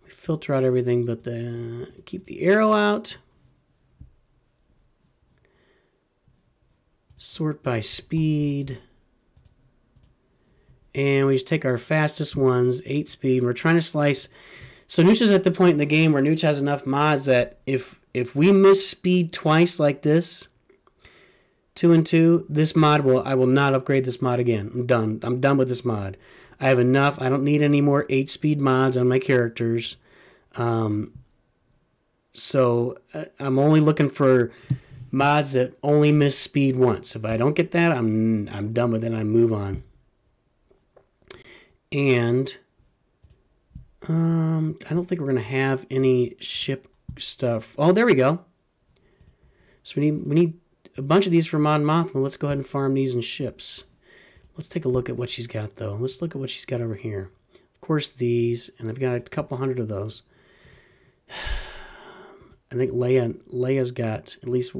We filter out everything but the keep the arrow out. Sort by speed. And we just take our fastest ones, 8 speed. We're trying to slice so Nooch is at the point in the game where Nooch has enough mods that if if we miss speed twice like this, two and two, this mod will I will not upgrade this mod again. I'm done. I'm done with this mod. I have enough. I don't need any more eight speed mods on my characters. Um, so uh, I'm only looking for mods that only miss speed once. If I don't get that, I'm I'm done with it. I move on. And um, I don't think we're gonna have any ship stuff. Oh, there we go. So we need we need a bunch of these for Mon Mothma. Let's go ahead and farm these in ships. Let's take a look at what she's got though. Let's look at what she's got over here. Of course, these, and I've got a couple hundred of those. I think Leia Leia's got at least.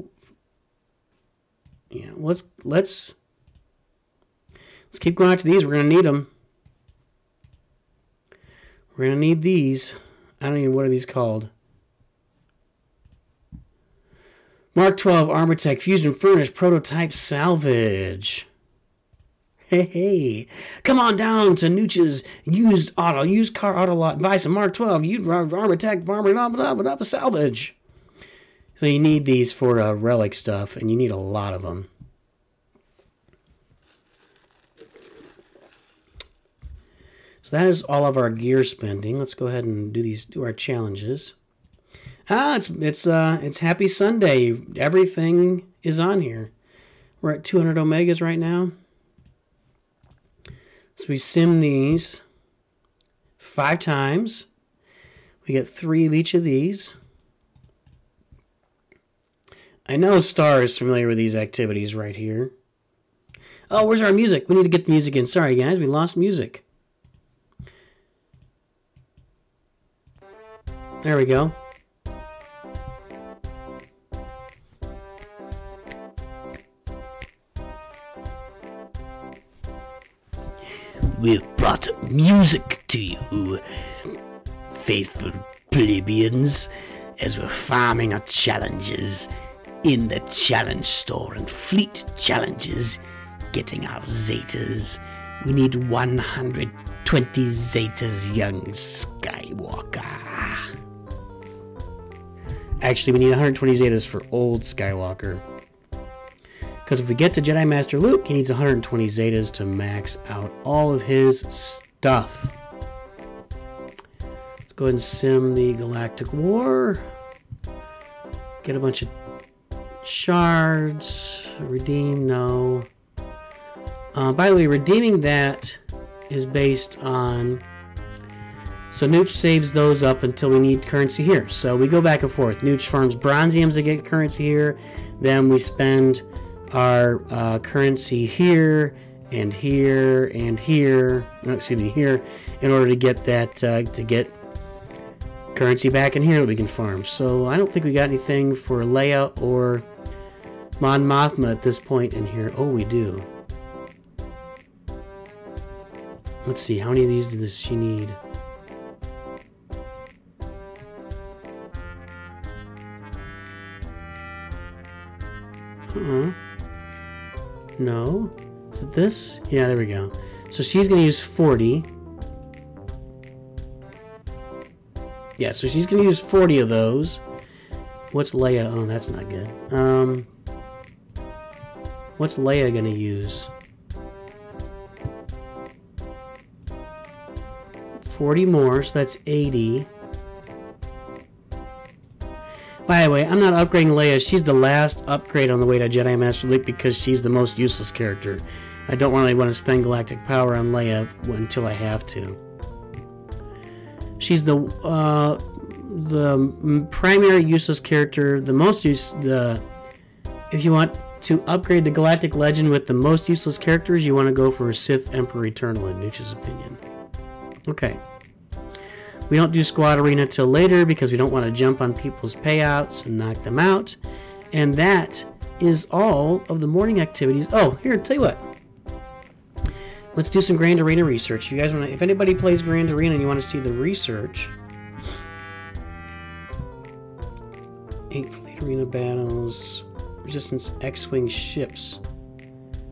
Yeah, let's let's let's keep going after these. We're gonna need them. We're going to need these. I don't even know what are these called. Mark 12 ArmaTek Fusion Furnace Prototype Salvage. Hey, hey, come on down to Nooch's used auto, used car auto lot, buy some Mark 12, used ArmaTek, Farmer, blah, blah, blah, blah, salvage. So you need these for uh, relic stuff, and you need a lot of them. That is all of our gear spending. Let's go ahead and do these do our challenges. Ah, it's it's uh it's Happy Sunday. Everything is on here. We're at 200 omegas right now. So we sim these five times. We get three of each of these. I know Star is familiar with these activities right here. Oh, where's our music? We need to get the music in. Sorry, guys, we lost music. There we go. We've brought music to you, faithful plebeians, as we're farming our challenges in the challenge store and fleet challenges, getting our Zetas. We need 120 Zetas, young Skywalker. Actually, we need 120 Zetas for old Skywalker. Because if we get to Jedi Master Luke, he needs 120 Zetas to max out all of his stuff. Let's go ahead and sim the Galactic War. Get a bunch of shards. Redeem, no. Uh, by the way, redeeming that is based on so Nooch saves those up until we need currency here. So we go back and forth. Nooch farms bronziums to get currency here. Then we spend our uh, currency here and here and here. No, excuse me, here in order to get that uh, to get currency back in here that we can farm. So I don't think we got anything for Leia or Mon Mothma at this point in here. Oh, we do. Let's see, how many of these does she need? Uh-uh. No. Is it this? Yeah, there we go. So she's going to use 40. Yeah, so she's going to use 40 of those. What's Leia? Oh, that's not good. Um, what's Leia going to use? 40 more, so that's 80. By the way, I'm not upgrading Leia. She's the last upgrade on the way to Jedi Master Luke because she's the most useless character. I don't really want to spend galactic power on Leia until I have to. She's the uh, the primary useless character, the most use the. If you want to upgrade the Galactic Legend with the most useless characters, you want to go for Sith Emperor Eternal, in Nooch's opinion. Okay. We don't do squad arena till later because we don't want to jump on people's payouts and knock them out. And that is all of the morning activities. Oh, here, tell you what. Let's do some Grand Arena research. If you guys want to, if anybody plays Grand Arena and you want to see the research, eight fleet arena battles, Resistance X-wing ships.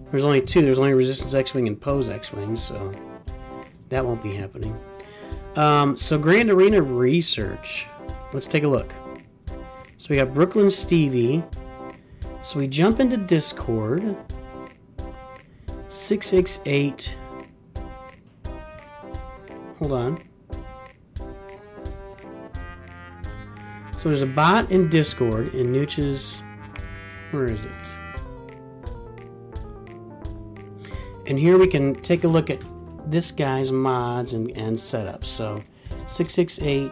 There's only two. There's only Resistance X-wing and Poe's X-wing, so that won't be happening. Um, so Grand Arena research. Let's take a look. So we got Brooklyn Stevie. So we jump into Discord. 668. Hold on. So there's a bot in Discord in Nooch's. Where is it? And here we can take a look at this guy's mods and, and setup. So 668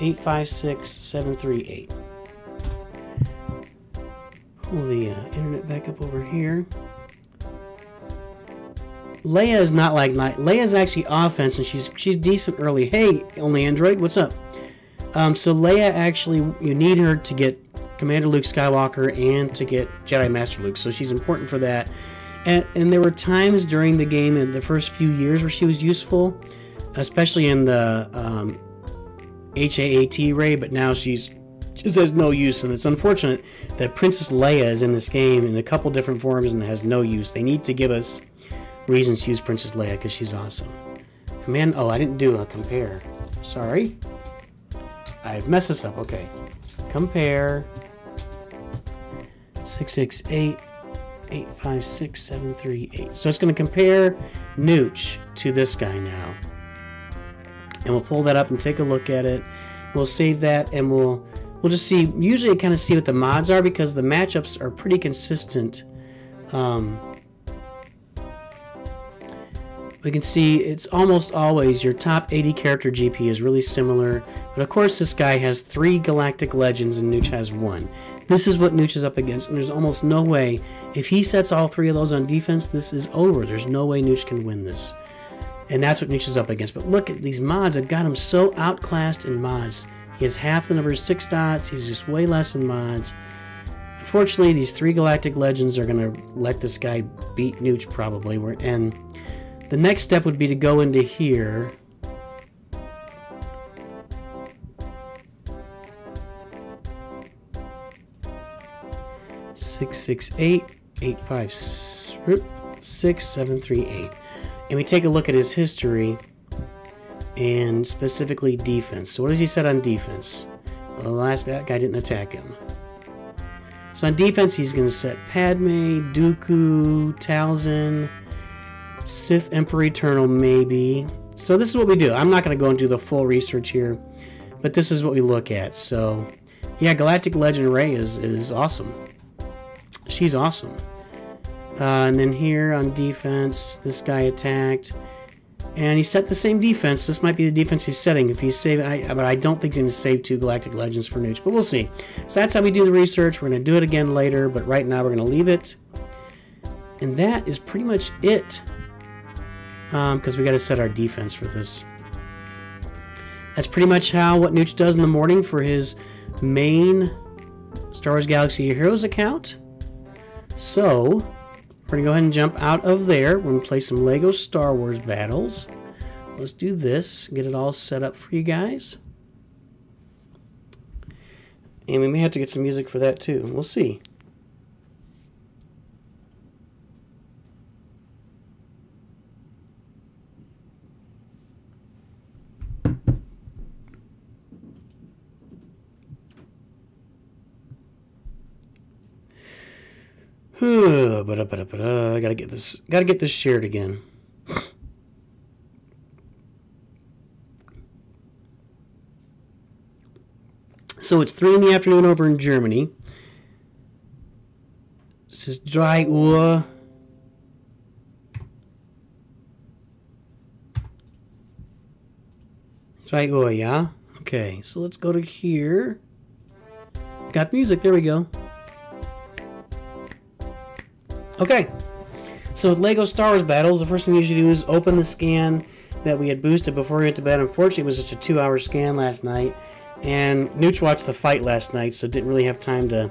856 738. Pull the uh, internet back up over here. Leia is not like Leia is actually offense and she's she's decent early. Hey, only Android, what's up? Um, so Leia actually you need her to get Commander Luke Skywalker and to get Jedi Master Luke. So she's important for that. And, and there were times during the game in the first few years where she was useful, especially in the um, HAAT raid, but now she's just has no use, and it's unfortunate that Princess Leia is in this game in a couple different forms and has no use. They need to give us reasons to use Princess Leia because she's awesome. Command. Oh, I didn't do a compare. Sorry. I've messed this up. Okay. Compare. 668 856738. So it's going to compare Nooch to this guy now. And we'll pull that up and take a look at it. We'll save that and we'll we'll just see usually kind of see what the mods are because the matchups are pretty consistent. Um, we can see it's almost always your top 80 character GP is really similar, but of course this guy has three galactic legends and Nooch has one. This is what Nooch is up against, and there's almost no way. If he sets all three of those on defense, this is over. There's no way Nooch can win this. And that's what Nooch is up against. But look at these mods. I've got him so outclassed in mods. He has half the number of six dots. He's just way less in mods. Unfortunately, these three Galactic Legends are going to let this guy beat Nooch probably. And the next step would be to go into here Six six eight eight five six seven three eight, and we take a look at his history and specifically defense. So what does he set on defense? The last that guy didn't attack him. So on defense, he's going to set Padme, Dooku, Talzin, Sith Emperor Eternal, maybe. So this is what we do. I'm not going to go and do the full research here, but this is what we look at. So, yeah, Galactic Legend Rey is, is awesome. She's awesome. Uh, and then here on defense, this guy attacked. And he set the same defense. This might be the defense he's setting if he's saving. I, but I don't think he's going to save two Galactic Legends for Nooch. But we'll see. So that's how we do the research. We're going to do it again later. But right now we're going to leave it. And that is pretty much it. Because um, we got to set our defense for this. That's pretty much how what Nooch does in the morning for his main Star Wars Galaxy Heroes account. So, we're going to go ahead and jump out of there. We're going to play some LEGO Star Wars battles. Let's do this, get it all set up for you guys. And we may have to get some music for that too. We'll see. I gotta get this. Gotta get this shared again. So it's three in the afternoon over in Germany. This is dry Uhr. Dry Uhr, yeah. Okay, so let's go to here. Got music. There we go. Okay, so with LEGO Star Wars Battles, the first thing you usually do is open the scan that we had boosted before we went to bed. Unfortunately, it was just a two-hour scan last night, and Nooch watched the fight last night, so didn't really have time to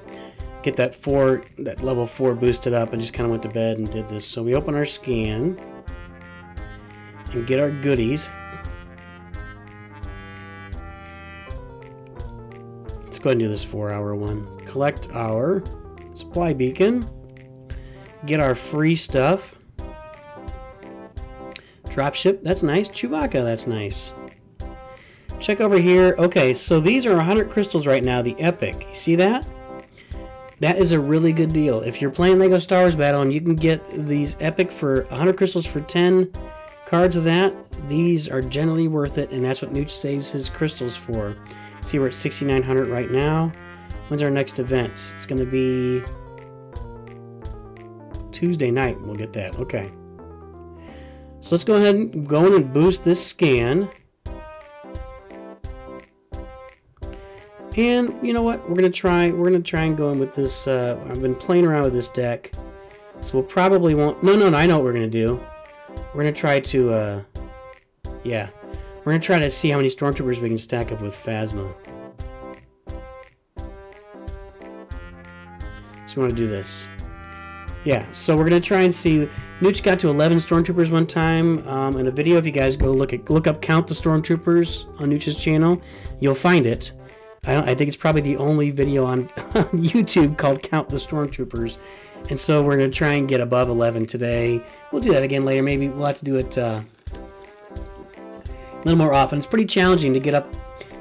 get that four, that level four boosted up, and just kind of went to bed and did this. So we open our scan and get our goodies. Let's go ahead and do this four-hour one. Collect our supply beacon get our free stuff. Dropship, that's nice. Chewbacca, that's nice. Check over here. Okay, so these are 100 crystals right now, the Epic. You see that? That is a really good deal. If you're playing LEGO Star Wars Battle and you can get these Epic for 100 crystals for 10 cards of that, these are generally worth it, and that's what Nooch saves his crystals for. See, we're at 6,900 right now. When's our next event? It's going to be Tuesday night. We'll get that. Okay. So let's go ahead and go in and boost this scan. And you know what? We're gonna try. We're gonna try and go in with this. Uh, I've been playing around with this deck, so we'll probably won't. No, no, no. I know what we're gonna do. We're gonna try to. Uh, yeah, we're gonna try to see how many stormtroopers we can stack up with Phasma. So we want to do this. Yeah, so we're gonna try and see. Nooch got to 11 stormtroopers one time um, in a video. If you guys go look at look up count the stormtroopers on Nooch's channel, you'll find it. I, I think it's probably the only video on, on YouTube called Count the Stormtroopers. And so we're gonna try and get above 11 today. We'll do that again later. Maybe we'll have to do it uh, a little more often. It's pretty challenging to get up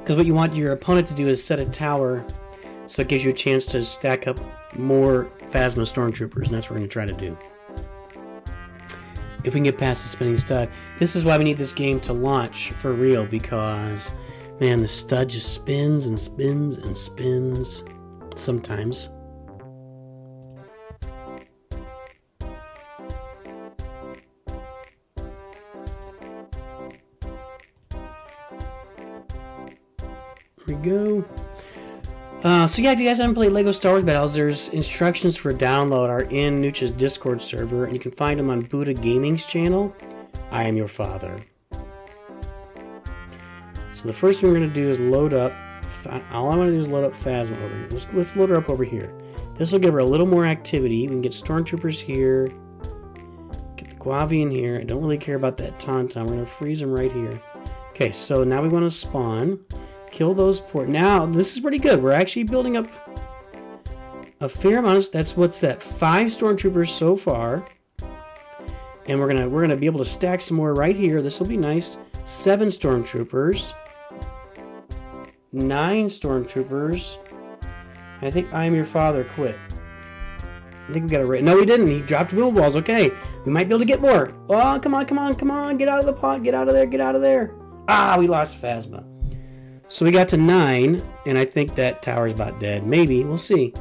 because what you want your opponent to do is set a tower so it gives you a chance to stack up more Phasma Stormtroopers, and that's what we're going to try to do. If we can get past the spinning stud. This is why we need this game to launch for real, because, man, the stud just spins and spins and spins sometimes. We go. Uh, so yeah, if you guys haven't played LEGO Star Wars Battles, there's instructions for download are in Nooch's Discord server, and you can find them on Buddha Gaming's channel. I am your father. So the first thing we're going to do is load up, all I want to do is load up Phasma over here. Let's, let's load her up over here. This will give her a little more activity. We can get Stormtroopers here, get the Guavi in here. I don't really care about that Tauntaun. We're going to freeze them right here. Okay, so now we want to spawn. Kill those poor. Now, this is pretty good. We're actually building up a fair amount. Of, that's what's that? Five stormtroopers so far. And we're gonna we're gonna be able to stack some more right here. This will be nice. Seven stormtroopers. nine stormtroopers. I think I'm your father quit. I think we got it right. No, we didn't. He dropped wheel balls. Okay, we might be able to get more. Oh, come on, come on, come on. Get out of the pot. Get out of there. Get out of there. Ah, we lost Phasma. So we got to nine, and I think that tower's about dead. Maybe. We'll see.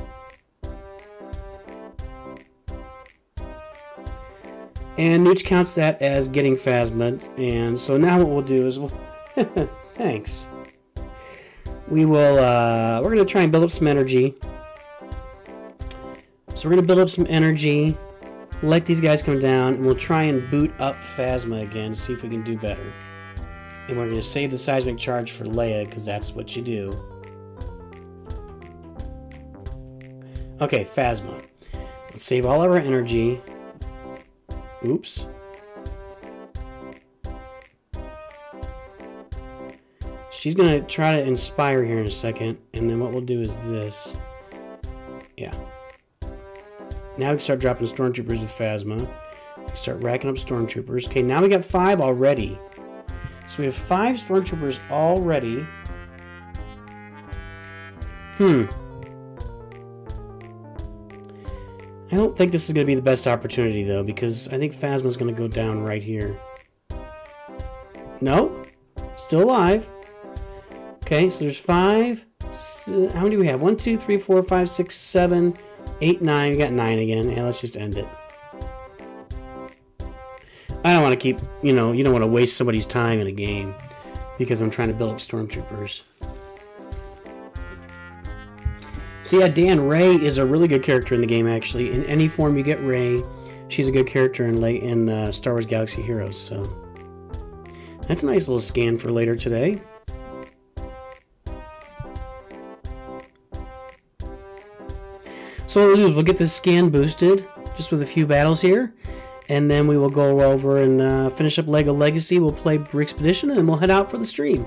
And Nooch counts that as getting Phasma. And so now what we'll do is we'll... Thanks. We will, uh, we're going to try and build up some energy. So we're going to build up some energy, let these guys come down, and we'll try and boot up Phasma again to see if we can do better. And we're going to save the seismic charge for Leia, because that's what you do. Okay, Phasma. Let's save all of our energy. Oops. She's going to try to inspire here in a second, and then what we'll do is this. Yeah. Now we can start dropping stormtroopers with Phasma. Start racking up stormtroopers. Okay, now we got five already. So we have five stormtroopers already. Hmm. I don't think this is going to be the best opportunity, though, because I think Phasma's going to go down right here. Nope. Still alive. Okay, so there's five. How many do we have? One, two, three, four, five, six, seven, eight, nine. We got nine again. Yeah, let's just end it. I don't want to keep, you know, you don't want to waste somebody's time in a game because I'm trying to build up stormtroopers. So yeah, Dan Rey is a really good character in the game. Actually, in any form you get Rey, she's a good character in late in uh, Star Wars Galaxy Heroes. So that's a nice little scan for later today. So what we'll do is we'll get this scan boosted just with a few battles here, and then we will go over and uh, finish up Lego Legacy. We'll play Expedition, and then we'll head out for the stream.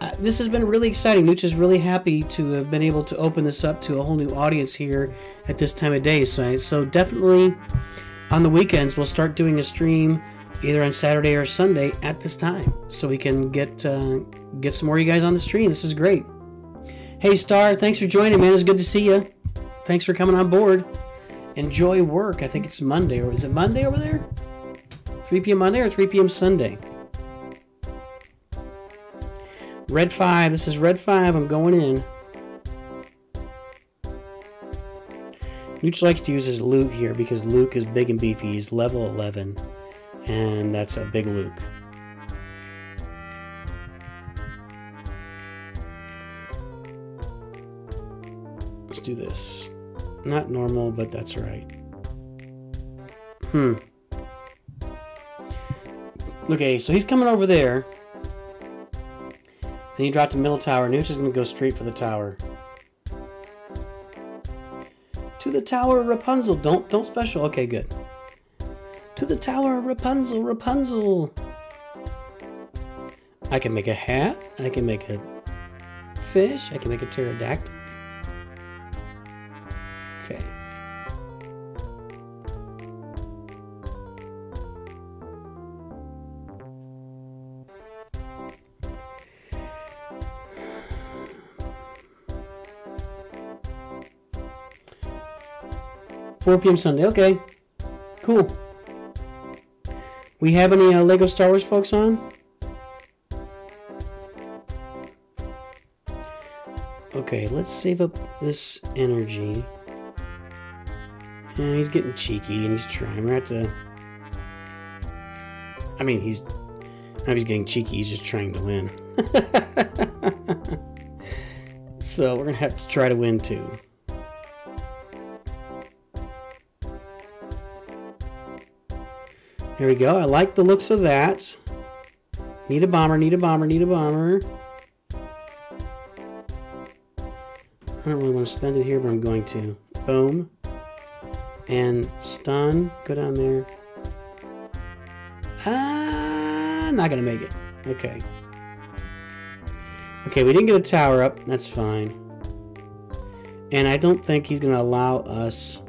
Uh, this has been really exciting. Nooch is really happy to have been able to open this up to a whole new audience here at this time of day. So, so definitely on the weekends we'll start doing a stream either on Saturday or Sunday at this time, so we can get uh, get some more of you guys on the stream. This is great. Hey Star, thanks for joining, man. It's good to see you. Thanks for coming on board. Enjoy work. I think it's Monday, or is it Monday over there? 3 p.m. Monday or 3 p.m. Sunday? Red 5. This is Red 5. I'm going in. Nooch likes to use his Luke here because Luke is big and beefy. He's level 11. And that's a big Luke. Let's do this. Not normal, but that's right. Hmm. Okay, so he's coming over there. Then he dropped a middle tower. Nooch is going to go straight for the tower. To the tower, Rapunzel. Don't don't special. Okay, good. To the tower, Rapunzel, Rapunzel. I can make a hat. I can make a fish. I can make a pterodactyl. 4 p.m. Sunday. Okay. Cool. We have any uh, Lego Star Wars folks on? Okay, let's save up this energy. Yeah, he's getting cheeky and he's trying. We're at the. I mean, he's. Now he's getting cheeky, he's just trying to win. so we're gonna have to try to win too. There we go. I like the looks of that. Need a bomber, need a bomber, need a bomber. I don't really want to spend it here, but I'm going to. Boom. And stun. Go down there. Ah, not going to make it. Okay. Okay, we didn't get a tower up. That's fine. And I don't think he's going to allow us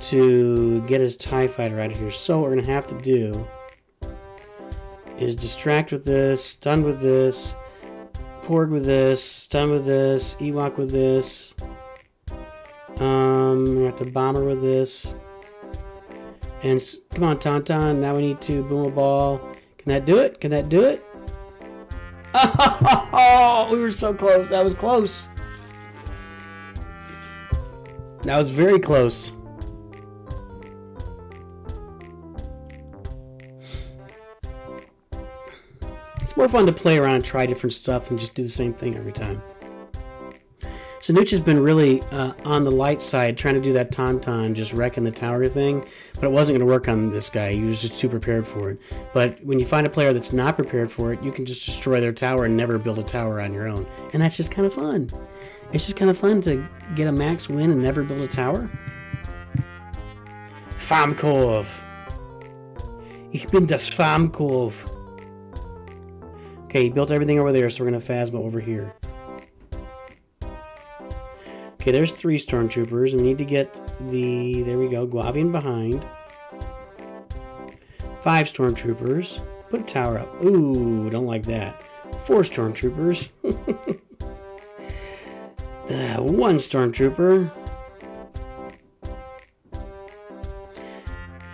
to get his TIE fighter out of here. So what we're going to have to do is distract with this, stun with this, Porg with this, Stun with this, Ewok with this. Um, we have to Bomber with this. And come on, Tauntaun. Now we need to Boom a Ball. Can that do it? Can that do it? Oh, we were so close. That was close. That was very close. More fun to play around and try different stuff than just do the same thing every time. So Nooch has been really uh, on the light side, trying to do that tauntaun, just wrecking the tower thing, but it wasn't going to work on this guy. He was just too prepared for it. But when you find a player that's not prepared for it, you can just destroy their tower and never build a tower on your own, and that's just kind of fun. It's just kind of fun to get a max win and never build a tower. Farmkorv. Ich bin das Farmkorv. Okay, he built everything over there, so we're gonna phasma over here. Okay, there's three stormtroopers. We need to get the there we go, Guavian behind. Five stormtroopers. Put a tower up. Ooh, don't like that. Four stormtroopers. Uh, one stormtrooper.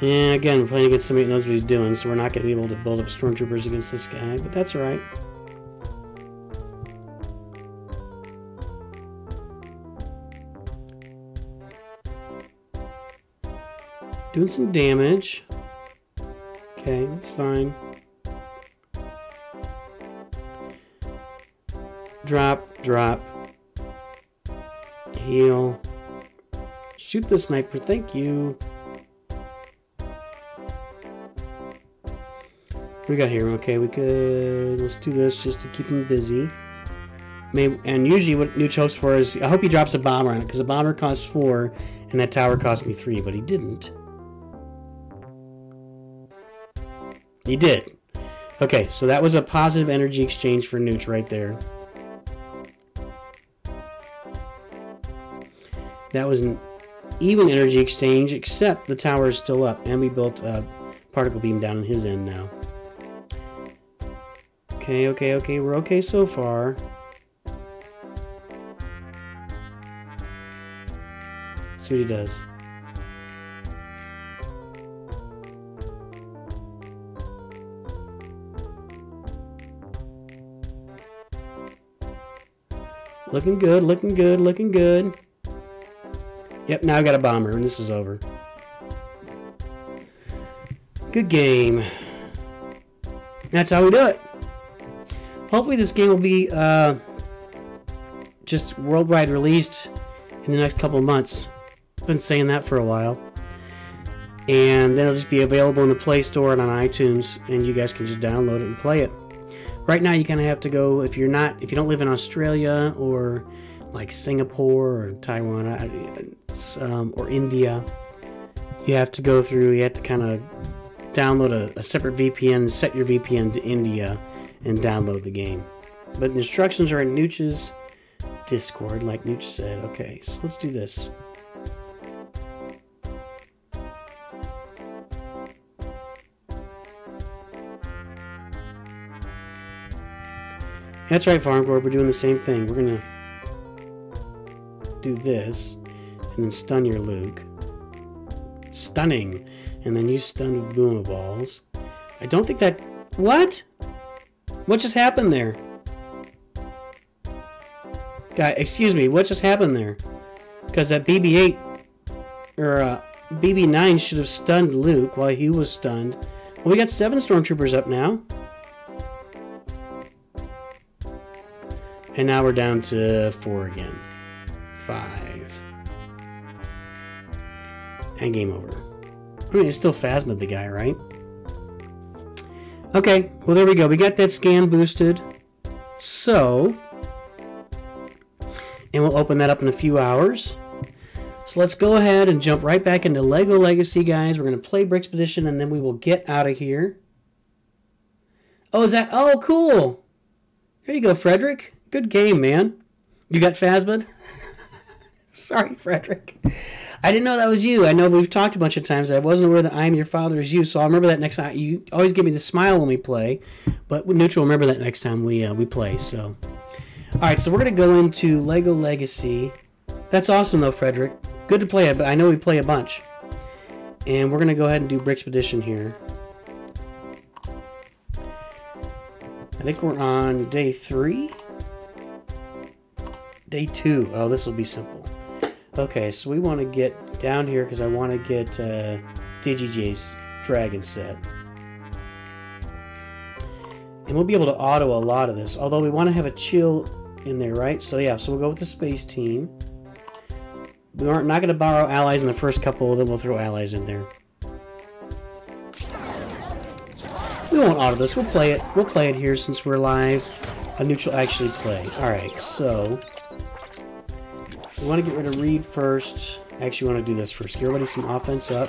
And again, playing against somebody that knows what he's doing, so we're not going to be able to build up stormtroopers against this guy, but that's alright. Doing some damage. Okay, that's fine. Drop, drop. Heal. Shoot the sniper, thank you. We got here? Okay, we could let's do this just to keep him busy. Maybe, and usually what Nooch hopes for is I hope he drops a bomber on it because a bomber costs four and that tower cost me three, but he didn't. He did. Okay, so that was a positive energy exchange for Nooch right there. That was an even energy exchange, except the tower is still up, and we built a particle beam down on his end now. Okay, okay, okay, we're okay so far. See what he does. Looking good, looking good, looking good. Yep, now I got a bomber, and this is over. Good game. That's how we do it. Hopefully this game will be uh, just worldwide released in the next couple months. Been saying that for a while. And then it'll just be available in the Play Store and on iTunes, and you guys can just download it and play it. Right now, you kind of have to go if you're not if you don't live in Australia or like Singapore or Taiwan um, or India. You have to go through. You have to kind of download a, a separate VPN, set your VPN to India, and download the game. But the instructions are in Nooch's Discord, like Nooch said. Okay, so let's do this. That's right, Farm Corp. We're doing the same thing. We're gonna do this, and then stun your Luke. Stunning, and then you stun with Booma Balls. I don't think that. What? What just happened there? Guy, excuse me. What just happened there? Because that BB-8 or uh, BB-9 should have stunned Luke while he was stunned. Well, we got seven stormtroopers up now. And now we're down to four again. Five. And game over. I mean, it's still Phasma the guy, right? Okay, well, there we go. We got that scan boosted. So, and we'll open that up in a few hours. So let's go ahead and jump right back into LEGO Legacy, guys. We're going to play Brickspedition, and then we will get out of here. Oh, is that... Oh, cool! There you go, Frederick. Good game, man. You got Phasma? Sorry, Frederick. I didn't know that was you. I know we've talked a bunch of times. I wasn't aware that I am your father is you, so I'll remember that next time. You always give me the smile when we play, but neutral. Remember that next time we uh, we play. So, Alright, so we're going to go into LEGO Legacy. That's awesome, though, Frederick. Good to play it, but I know we play a bunch. And we're going to go ahead and do Brickspedition here. I think we're on day three? Day two. Oh, this will be simple. Okay, so we want to get down here because I want to get uh, DigiJ's dragon set. And we'll be able to auto a lot of this, although we want to have a chill in there, right? So yeah, so we'll go with the space team. We aren't not going to borrow allies in the first couple, then we'll throw allies in there. We won't auto this. We'll play it. We'll play it here since we're live. A neutral actually play. All right, so we want to get rid of Reed first. Actually want to do this first. Get everybody some offense up.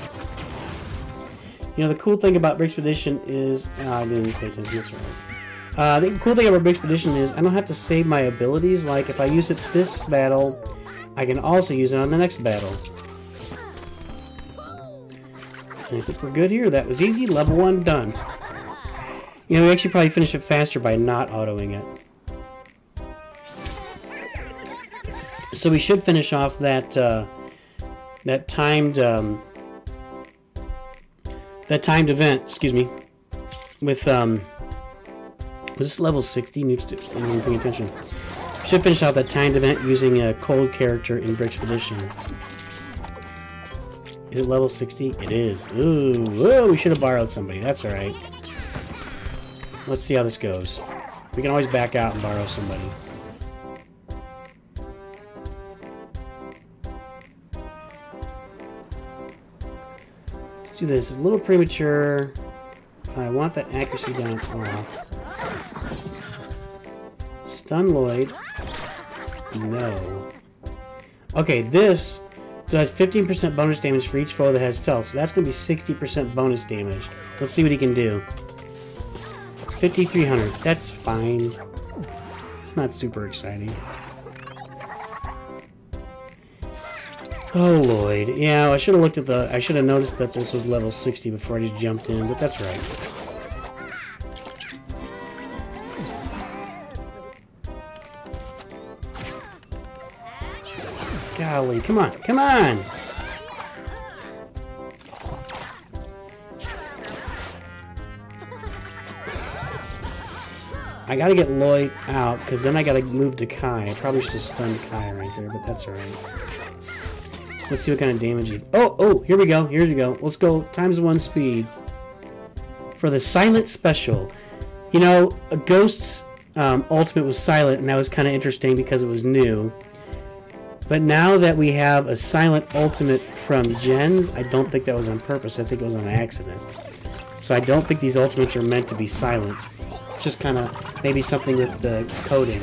You know, the cool thing about Brickspedition is... Uh, I didn't pay attention. That's right. Uh, the cool thing about Brickspedition is I don't have to save my abilities. Like, if I use it this battle, I can also use it on the next battle. And I think we're good here. That was easy. Level 1 done. You know, we actually probably finish it faster by not autoing it. So we should finish off that uh, that timed um, that timed event. Excuse me, with um, was this level sixty? Needs to I'm paying attention. Should finish off that timed event using a cold character in Brickspedition. Is it level 60? It is. Ooh, ooh, we should have borrowed somebody. That's alright. Let's see how this goes. We can always back out and borrow somebody. Do this. A little premature. I want that accuracy down off. Stun Lloyd. No. Okay, this does 15% bonus damage for each foe that has stealth, so that's going to be 60% bonus damage. Let's see what he can do. 5300. That's fine. It's not super exciting. Oh, Lloyd. Yeah, I should have looked at the... I should have noticed that this was level 60 before I just jumped in, but that's right. Golly, come on, come on! I gotta get Lloyd out, because then I gotta move to Kai. I probably should have stunned Kai right there, but that's alright. Let's see what kind of damage he... Oh, oh, here we go, here we go. Let's go times one speed. For the Silent Special. You know, a Ghost's um, Ultimate was silent, and that was kind of interesting because it was new. But now that we have a silent ultimate from Gens, I don't think that was on purpose. I think it was on accident. So I don't think these ultimates are meant to be silent. Just kind of maybe something with the coding.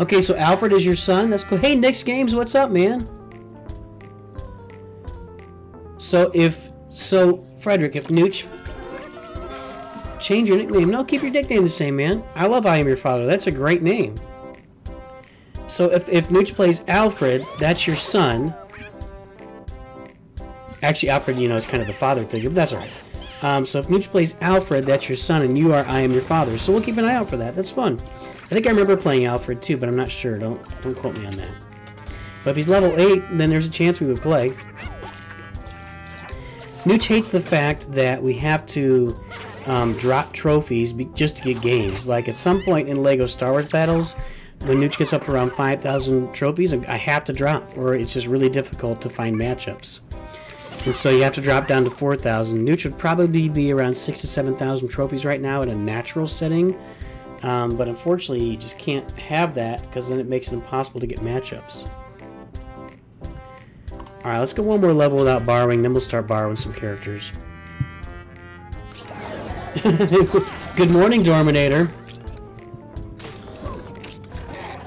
Okay, so Alfred is your son. That's cool. Hey, Nick's Games, what's up, man? So if so, Frederick, if Nooch change your nickname, no, keep your nickname the same, man. I love I am your father. That's a great name. So if, if Nooch plays Alfred, that's your son. Actually, Alfred, you know, is kind of the father figure, but that's alright. Um, so if Nooch plays Alfred, that's your son, and you are I am your father. So we'll keep an eye out for that. That's fun. I think I remember playing Alfred too, but I'm not sure. Don't don't quote me on that. But if he's level 8, then there's a chance we would play. Nooch hates the fact that we have to um, drop trophies just to get games. Like at some point in LEGO Star Wars battles, when Nooch gets up around 5,000 trophies, I have to drop, or it's just really difficult to find matchups. And so you have to drop down to 4,000. Nooch would probably be around 6 to 7,000 trophies right now in a natural setting, um, but unfortunately you just can't have that because then it makes it impossible to get matchups. Alright, let's go one more level without borrowing, then we'll start borrowing some characters. Good morning, Dorminator.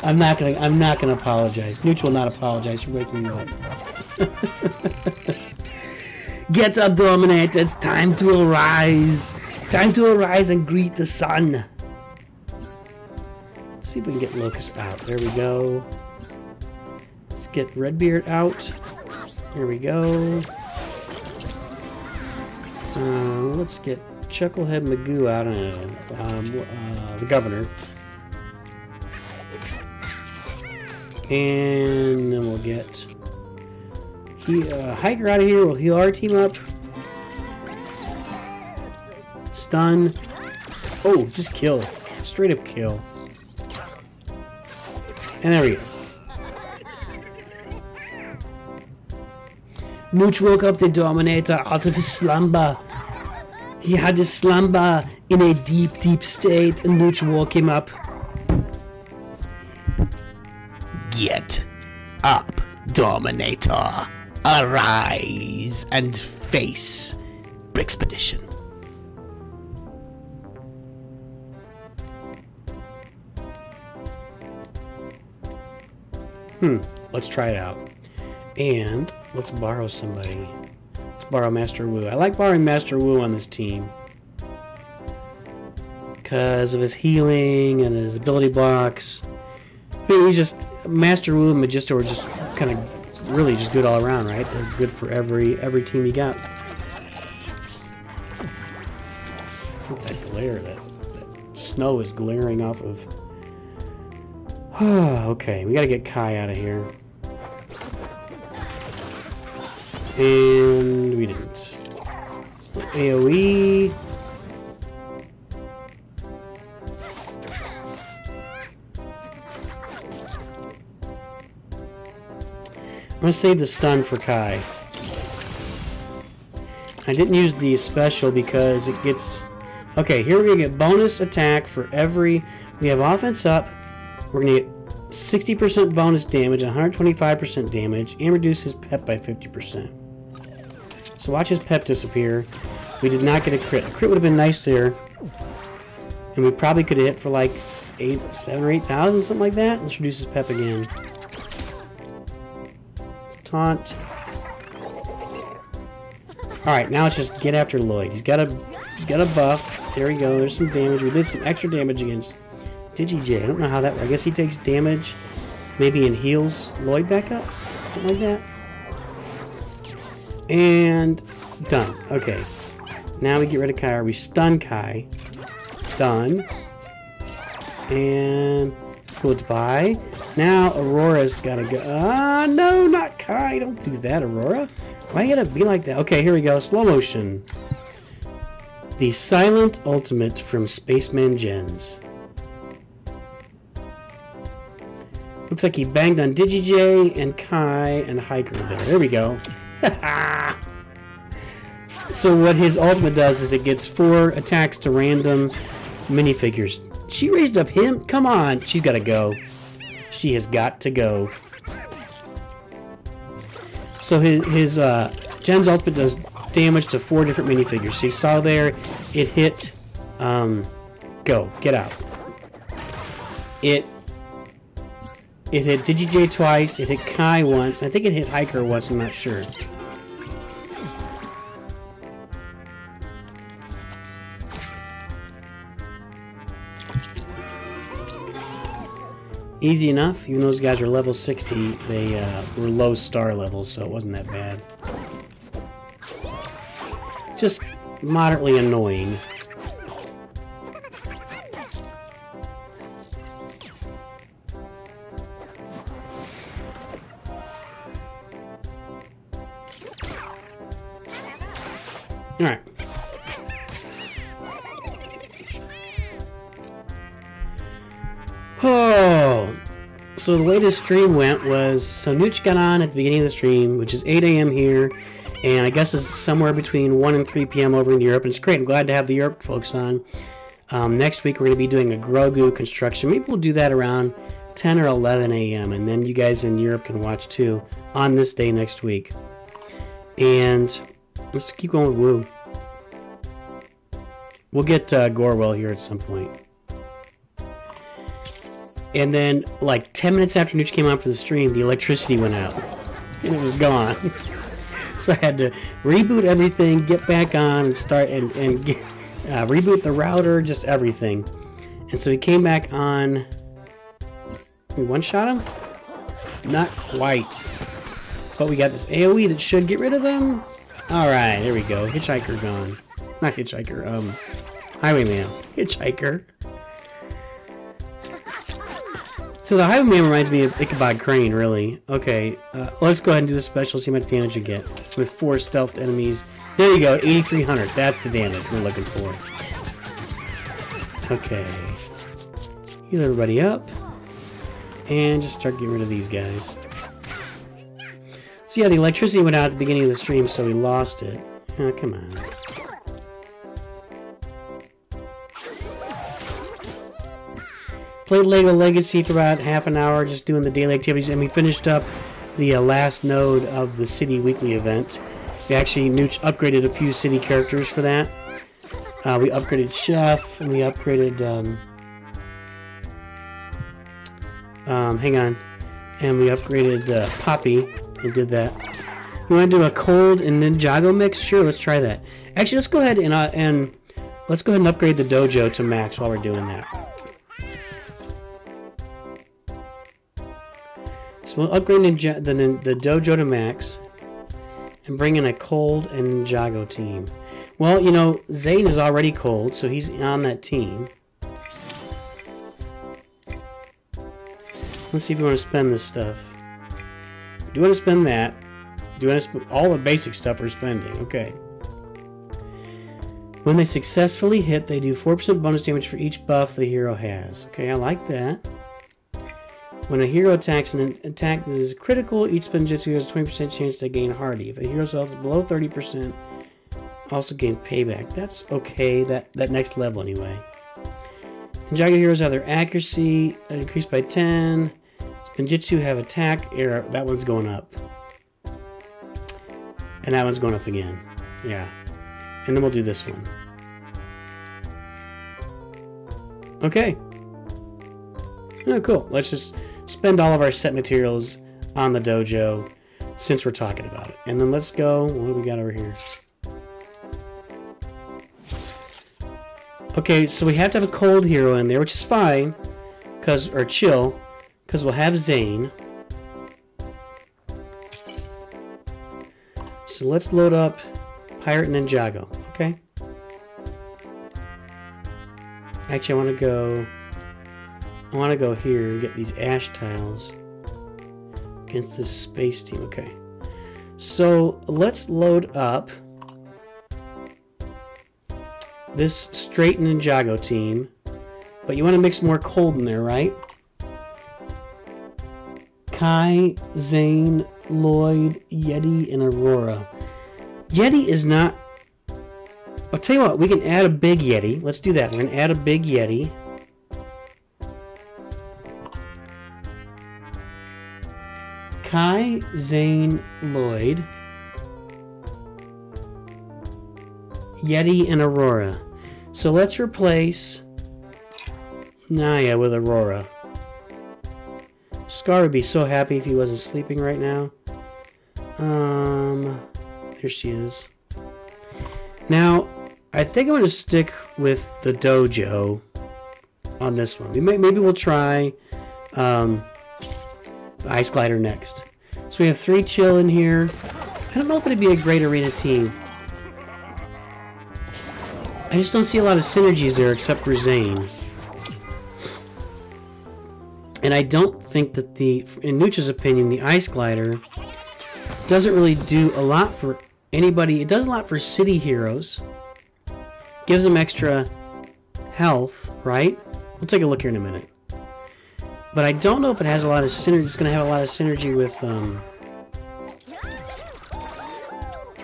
I'm not gonna. I'm not gonna apologize. Nooch will not apologize for waking me up. Get up, Dominator. It's time to arise. Time to arise and greet the sun. See if we can get Locust out. There we go. Let's get Redbeard out. Here we go. Uh, let's get Chucklehead Magoo out on um, uh, the governor. And then we'll get he, uh, Hiker out of here. We'll heal our team up. Stun. Oh, just kill. Straight up kill. And there we go. Nooch woke up the Dominator out of his slumber. He had his slumber in a deep, deep state, and Nooch woke him up. Get up, Dominator. Arise and face Brickspedition. Hmm, let's try it out. And let's borrow somebody. Let's borrow Master Wu. I like borrowing Master Wu on this team. Because of his healing and his ability blocks. I mean, he's just Master Wu and Majisto are just kind of really just good all around, right? They're good for every every team you got. That glare, that, that snow is glaring off of. okay, we gotta get Kai out of here. And we didn't. AoE. I'm gonna save the stun for Kai. I didn't use the special because it gets... Okay, here we're gonna get bonus attack for every... We have offense up. We're gonna get 60% bonus damage, 125% damage, and reduce his pep by 50%. So watch his pep disappear. We did not get a crit. A crit would have been nice there. And we probably could have hit for like eight, seven or eight thousand, something like that. Let's reduce his pep again. Taunt. Alright, now let's just get after Lloyd. He's got a he's got a buff. There we go. There's some damage. We did some extra damage against DigiJ. I don't know how that I guess he takes damage. Maybe and heals Lloyd back up. Something like that. And done. Okay. Now we get rid of Kai. We stun Kai. Done. And goodbye. Now Aurora's gotta go. Ah, no, not Kai. Don't do that, Aurora. Why you gotta be like that? Okay, here we go. Slow motion. The silent ultimate from Spaceman Gens. Looks like he banged on DigiJ and Kai and Hiker there. There we go. so what his ultimate does is it gets four attacks to random minifigures. She raised up him? Come on. She's got to go. She has got to go. So his, his uh, Gen's ultimate does damage to four different minifigures. So you saw there, it hit... Um, go. Get out. It it hit DigiJ twice, it hit Kai once, I think it hit Hiker once, I'm not sure. Easy enough, even those guys are level 60, they uh, were low star levels, so it wasn't that bad. Just moderately annoying. Alright. Oh, so the way this stream went was so Nooch got on at the beginning of the stream, which is 8 a.m. here, and I guess it's somewhere between 1 and 3 p.m. over in Europe, and it's great. I'm glad to have the Europe folks on. Um, next week we're going to be doing a Grogu construction. Maybe we'll do that around 10 or 11 a.m., and then you guys in Europe can watch too on this day next week. And let's keep going with Wu. We'll get uh, Gorwell here at some point. And then, like 10 minutes after Nooch came on for the stream, the electricity went out. And it was gone. so I had to reboot everything, get back on, and start and, and get, uh, reboot the router, just everything. And so he came back on. We one shot him? Not quite. But we got this AoE that should get rid of them. Alright, here we go. Hitchhiker gone. not hitchhiker. Um, highwayman. Hitchhiker. So the highwayman reminds me of Ichabod Crane, really. Okay, uh, let's go ahead and do the special. See how much damage you get with four stealthed enemies. There you go, 8,300. That's the damage we're looking for. Okay. Heal everybody up. And just start getting rid of these guys. So yeah, the electricity went out at the beginning of the stream, so we lost it. Oh, come on. Played LEGO Legacy for about half an hour, just doing the daily activities, and we finished up the uh, last node of the City Weekly event. We actually upgraded a few city characters for that. Uh, we upgraded Chef, and we upgraded... Um, um, hang on. And we upgraded uh, Poppy and did that. You want to do a cold and Ninjago mix? Sure, let's try that. Actually, let's go ahead and, uh, and let's go ahead and upgrade the dojo to max while we're doing that. So we'll upgrade Ninja the, the dojo to max and bring in a cold and Ninjago team. Well, you know, Zane is already cold, so he's on that team. Let's see if you want to spend this stuff. Do you want to spend that? Do you want to spend all the basic stuff we're spending? Okay. When they successfully hit, they do 4% bonus damage for each buff the hero has. Okay, I like that. When a hero attacks an attack that is critical, each Spinjitzu has a 20% chance to gain Hardy. If the hero's health is below 30%, also gain payback. That's okay, that, that next level anyway. Ninjago heroes have their accuracy increased by 10. Spinjitzu have attack, air, that one's going up. And that one's going up again. Yeah. And then we'll do this one. Okay. Oh, cool. Let's just spend all of our set materials on the dojo since we're talking about it. And then let's go. What do we got over here? Okay, so we have to have a cold hero in there, which is fine. Cause, or chill. Because we'll have Zane. So let's load up Pirate Ninjago, okay? Actually, I want to go... I want to go here and get these ash tiles against this space team. Okay. So let's load up this straight Ninjago team. But you want to mix more cold in there, right? Kai, Zane, Lloyd, Yeti, and Aurora. Yeti is not... I'll tell you what, we can add a big Yeti. Let's do that. We're going to add a big Yeti. Kai, Zane, Lloyd, Yeti, and Aurora. So let's replace Nya with Aurora. Scar would be so happy if he wasn't sleeping right now. Um, there she is. Now, I think I'm going to stick with the dojo on this one. We may, maybe we'll try um, the Ice Glider next. So we have three chill in here. I don't know if it'd be a great arena team. I just don't see a lot of synergies there except for Zane. And I don't think that the, in Nooch's opinion, the Ice Glider doesn't really do a lot for anybody. It does a lot for city heroes. Gives them extra health, right? We'll take a look here in a minute. But I don't know if it has a lot of synergy. It's going to have a lot of synergy with um,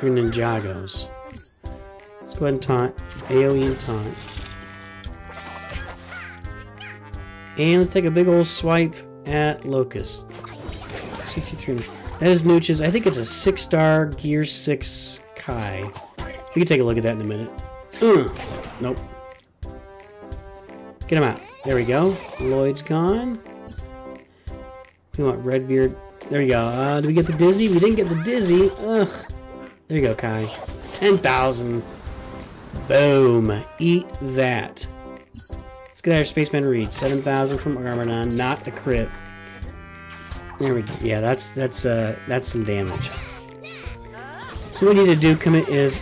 your Ninjagos. Let's go ahead and taunt. AoE and taunt. And let's take a big old swipe at Locust. 63. That is Nooch's. I think it's a 6-star Gear 6 Kai. We can take a look at that in a minute. Uh, nope. Get him out. There we go. Lloyd's gone. We want Redbeard. There we go. Uh, did we get the Dizzy? We didn't get the Dizzy. Ugh. There you go, Kai. 10,000. Boom. Eat that. Let's get our Spaceman Reed. 7,000 from Garmadon. Not a crit. There we go. Yeah, that's that's uh that's some damage. So what we need to do commit is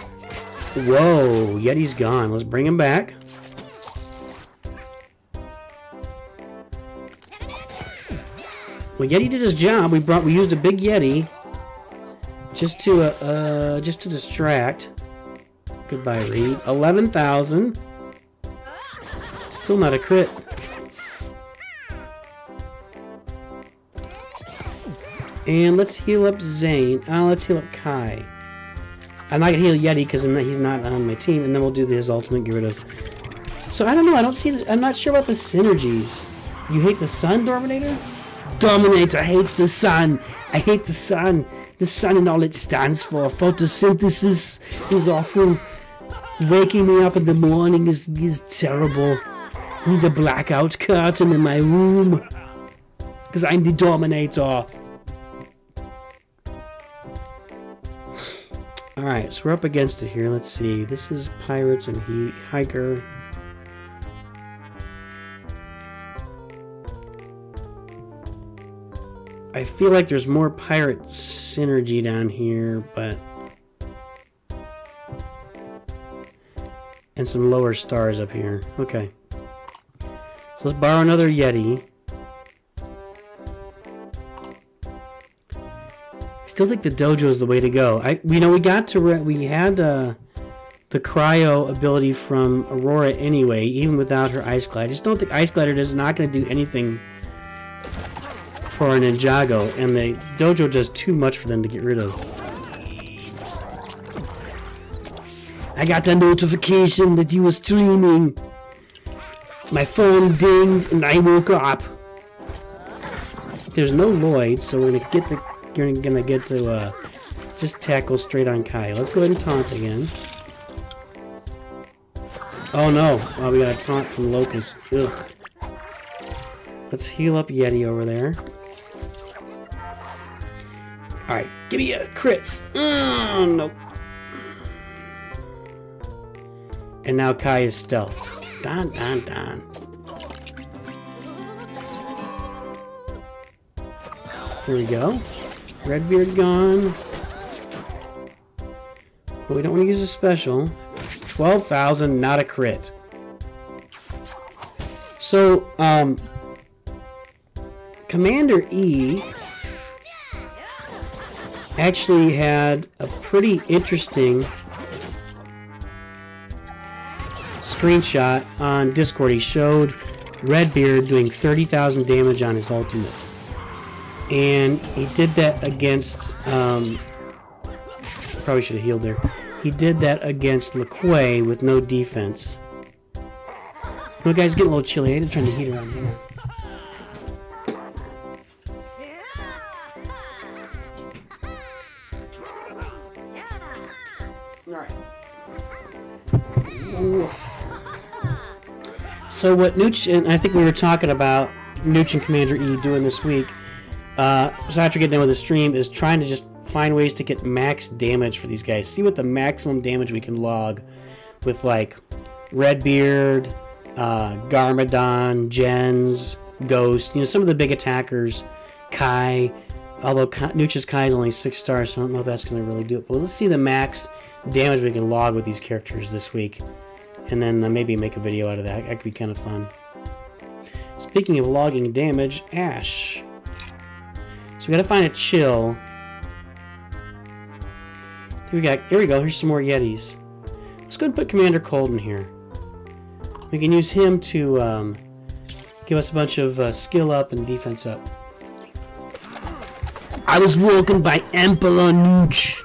Whoa, Yeti's gone. Let's bring him back. Well, Yeti did his job. We brought, we used a big Yeti just to, uh, uh just to distract. Goodbye, Reed. Eleven thousand. Still not a crit. And let's heal up Zane. Uh, let's heal up Kai. I'm not gonna heal Yeti because he's not on my team, and then we'll do his ultimate get rid of. So I don't know. I don't see. The, I'm not sure about the synergies. You hate the sun, Dominator? Dominator hates the sun. I hate the sun. The sun and all it stands for. Photosynthesis is awful. Waking me up in the morning is is terrible. Need a blackout curtain in my room. Because I'm the Dominator. Alright, so we're up against it here. Let's see. This is Pirates and he Hiker. I feel like there's more pirate synergy down here, but... And some lower stars up here. Okay. So let's borrow another Yeti. still think the dojo is the way to go. I, you know, we got to we had uh, the cryo ability from Aurora anyway, even without her ice glider. I just don't think ice glider is not going to do anything for a Ninjago, and the dojo does too much for them to get rid of. I got the notification that you were streaming. My phone dinged and I woke up. There's no Lloyd, so we're gonna get the you're gonna get to uh, just tackle straight on Kai. Let's go ahead and taunt again. Oh no! Oh, we got a taunt from Locust. Ugh. Let's heal up Yeti over there. Alright, give me a crit. Oh, nope. And now Kai is stealth. Don, don, don. Here we go. Redbeard gone. But we don't want to use a special. 12,000, not a crit. So, um, Commander E actually had a pretty interesting screenshot on Discord. He showed Redbeard doing 30,000 damage on his ultimate and he did that against. Um, probably should have healed there. He did that against LeQuay with no defense. No, guys, getting a little chilly. I need to turn the heater on here. So what Nooch and I think we were talking about Nooch and Commander E doing this week uh, so after getting done with the stream, is trying to just find ways to get max damage for these guys. See what the maximum damage we can log with like Redbeard, uh, Garmadon, Jens, Ghost. You know, some of the big attackers. Kai. Although Nooch's Kai is only six stars, so I don't know if that's going to really do it. But let's see the max damage we can log with these characters this week, and then uh, maybe make a video out of that. That could be kind of fun. Speaking of logging damage, Ash. So we gotta find a chill. Here we got. Here we go. Here's some more Yetis. Let's go and put Commander Cold in here. We can use him to um, give us a bunch of uh, skill up and defense up. I was woken by Emperor Nooch.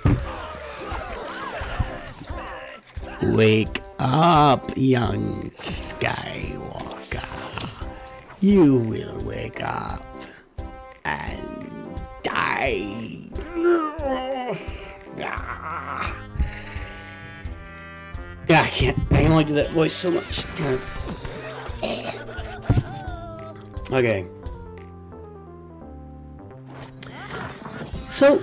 Wake up, young Skywalker. You will wake up and die. Yeah, I can't. I can only do that voice so much. Okay. So,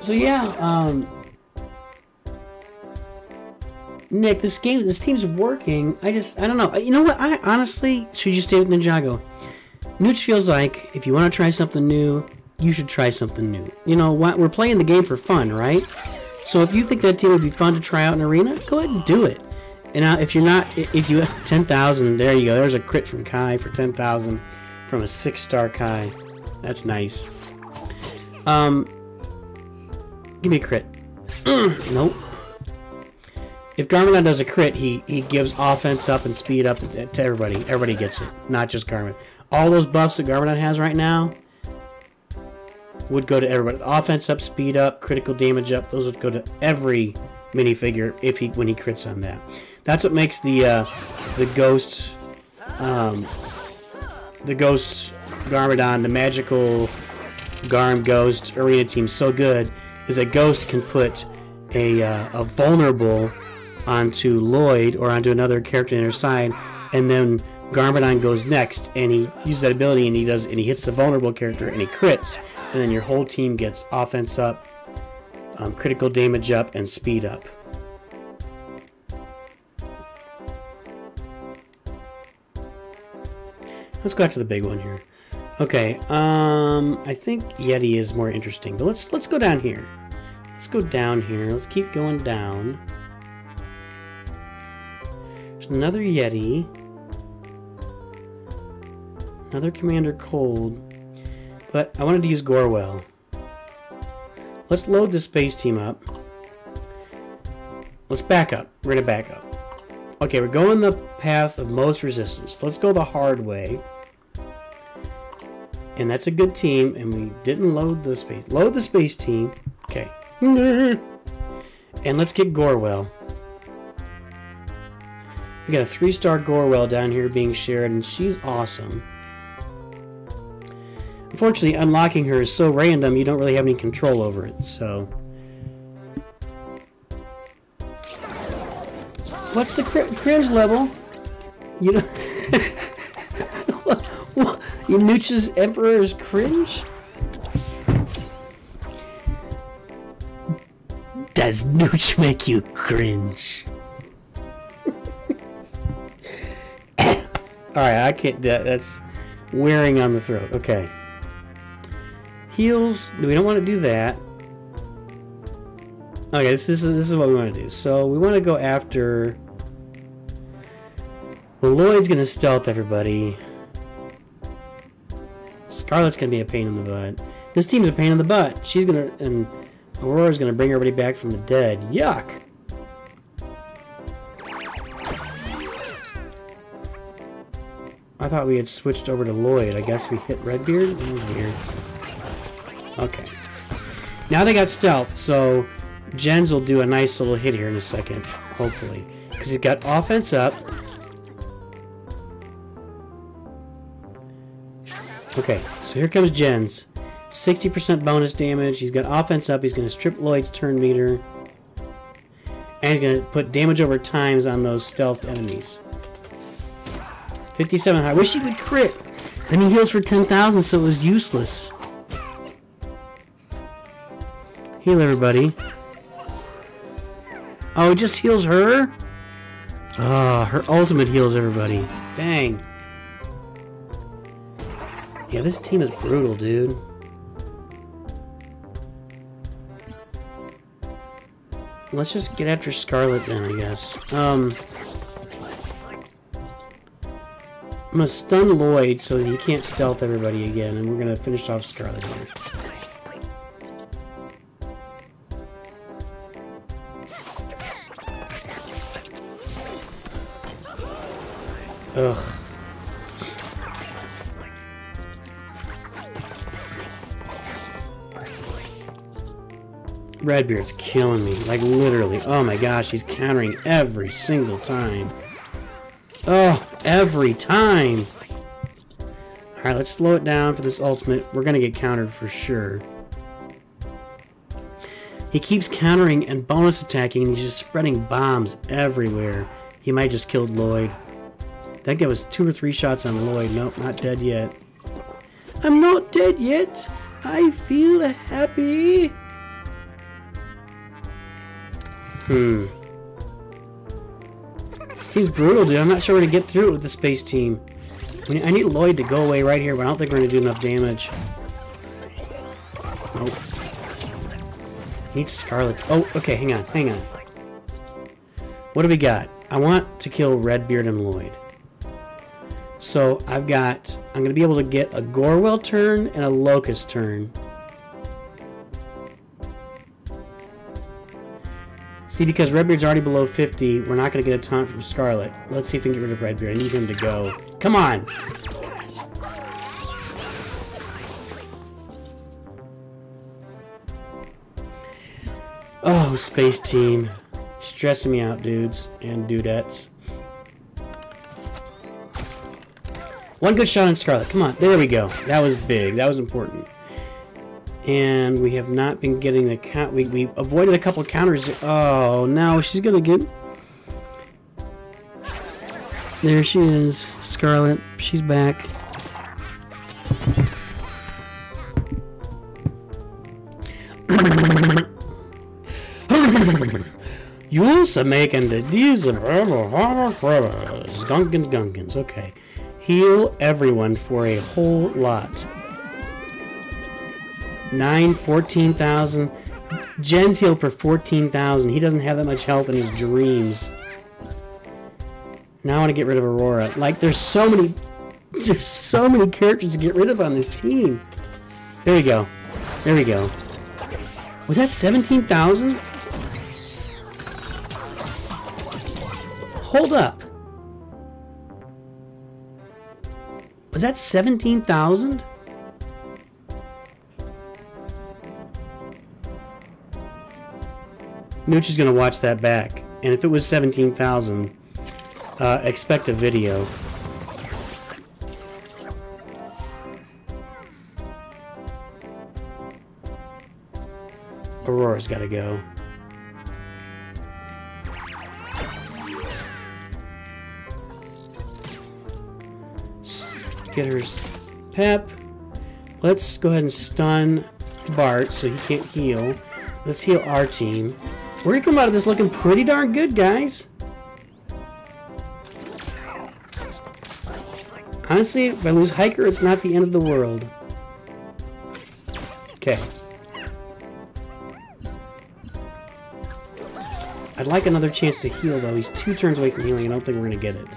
so yeah, um, Nick, this game, this team's working. I just, I don't know. You know what? I honestly should you stay with Ninjago. Nooch feels like if you want to try something new, you should try something new. You know what? We're playing the game for fun, right? So if you think that team would be fun to try out in arena, go ahead and do it. And now, if you're not, if you ten thousand, there you go. There's a crit from Kai for ten thousand from a six-star Kai. That's nice. Um, give me a crit. nope. If Garmadon does a crit, he he gives offense up and speed up to everybody. Everybody gets it, not just Garmin. All those buffs that Garmadon has right now would go to everybody. Offense up, speed up, critical damage up. Those would go to every minifigure if he when he crits on that. That's what makes the uh, the ghost um, the ghost Garmadon, the magical Garm Ghost arena team so good is that Ghost can put a, uh, a vulnerable onto Lloyd or onto another character on their side, and then Garmadon goes next, and he uses that ability, and he does, and he hits the vulnerable character, and he crits, and then your whole team gets offense up, um, critical damage up, and speed up. Let's go to the big one here. Okay, um, I think Yeti is more interesting, but let's let's go down here. Let's go down here. Let's keep going down. There's another Yeti. Another Commander Cold. But I wanted to use Gorwell. Let's load the space team up. Let's back up. We're gonna back up. Okay, we're going the path of most resistance. Let's go the hard way. And that's a good team, and we didn't load the space. Load the space team. Okay. And let's get Gorwell. We got a three-star Gorwell down here being shared, and she's awesome. Unfortunately, unlocking her is so random, you don't really have any control over it, so... What's the cr cringe level? You know... You Nooch's Emperor's cringe? Does Nooch make you cringe? Alright, I can't. That, that's wearing on the throat. Okay. Heels. We don't want to do that. Okay, this, this, is, this is what we want to do. So we want to go after. Well, Lloyd's to stealth everybody. Scarlet's gonna be a pain in the butt. This team's a pain in the butt. She's gonna and Aurora's gonna bring everybody back from the dead. Yuck. I thought we had switched over to Lloyd. I guess we hit Redbeard? That was weird. Okay. Now they got stealth, so Jens will do a nice little hit here in a second, hopefully. Because he's got offense up, Okay, so here comes Jens. 60% bonus damage. He's got offense up. He's going to strip Lloyd's turn meter. And he's going to put damage over times on those stealth enemies. 57 I wish he would crit. Then he heals for 10,000, so it was useless. Heal everybody. Oh, it just heals her? Ah, her ultimate heals everybody. Dang. Yeah, this team is brutal, dude. Let's just get after Scarlet then, I guess. Um, I'm gonna stun Lloyd so he can't stealth everybody again, and we're gonna finish off Scarlet here. Ugh. Redbeard's killing me. Like, literally. Oh my gosh, he's countering every single time. Oh, every time! Alright, let's slow it down for this ultimate. We're gonna get countered for sure. He keeps countering and bonus attacking, and he's just spreading bombs everywhere. He might just killed Lloyd. That guy was two or three shots on Lloyd. Nope, not dead yet. I'm not dead yet. I feel happy. Hmm. Seems brutal, dude. I'm not sure where to get through it with the space team. I need, I need Lloyd to go away right here, but I don't think we're going to do enough damage. Nope. Need Scarlet. Oh, okay, hang on, hang on. What do we got? I want to kill Redbeard and Lloyd. So I've got, I'm going to be able to get a Gorwell turn and a Locust turn. See, because Redbeard's already below 50, we're not going to get a taunt from Scarlet. Let's see if we can get rid of Redbeard. I need him to go. Come on! Oh, Space Team. Stressing me out, dudes and dudettes. One good shot on Scarlet. Come on. There we go. That was big. That was important. And we have not been getting the count. We, we avoided a couple counters. Oh, no. She's to get... There she is. Scarlet. She's back. You also making the these Gunkins Gunkins. Okay. Heal everyone for a whole lot. 9, 14,000. Jen's healed for 14,000. He doesn't have that much health in his dreams. Now I want to get rid of Aurora. Like, there's so many... There's so many characters to get rid of on this team. There we go. There we go. Was that 17,000? Hold up. Was that 17,000? Nooch is going to watch that back. And if it was 17,000, uh, expect a video. Aurora's got to go. Get her pep. Let's go ahead and stun Bart so he can't heal. Let's heal our team. We're gonna come out of this looking pretty darn good, guys. Honestly, if I lose Hiker, it's not the end of the world. Okay. I'd like another chance to heal, though. He's two turns away from healing. I don't think we're going to get it.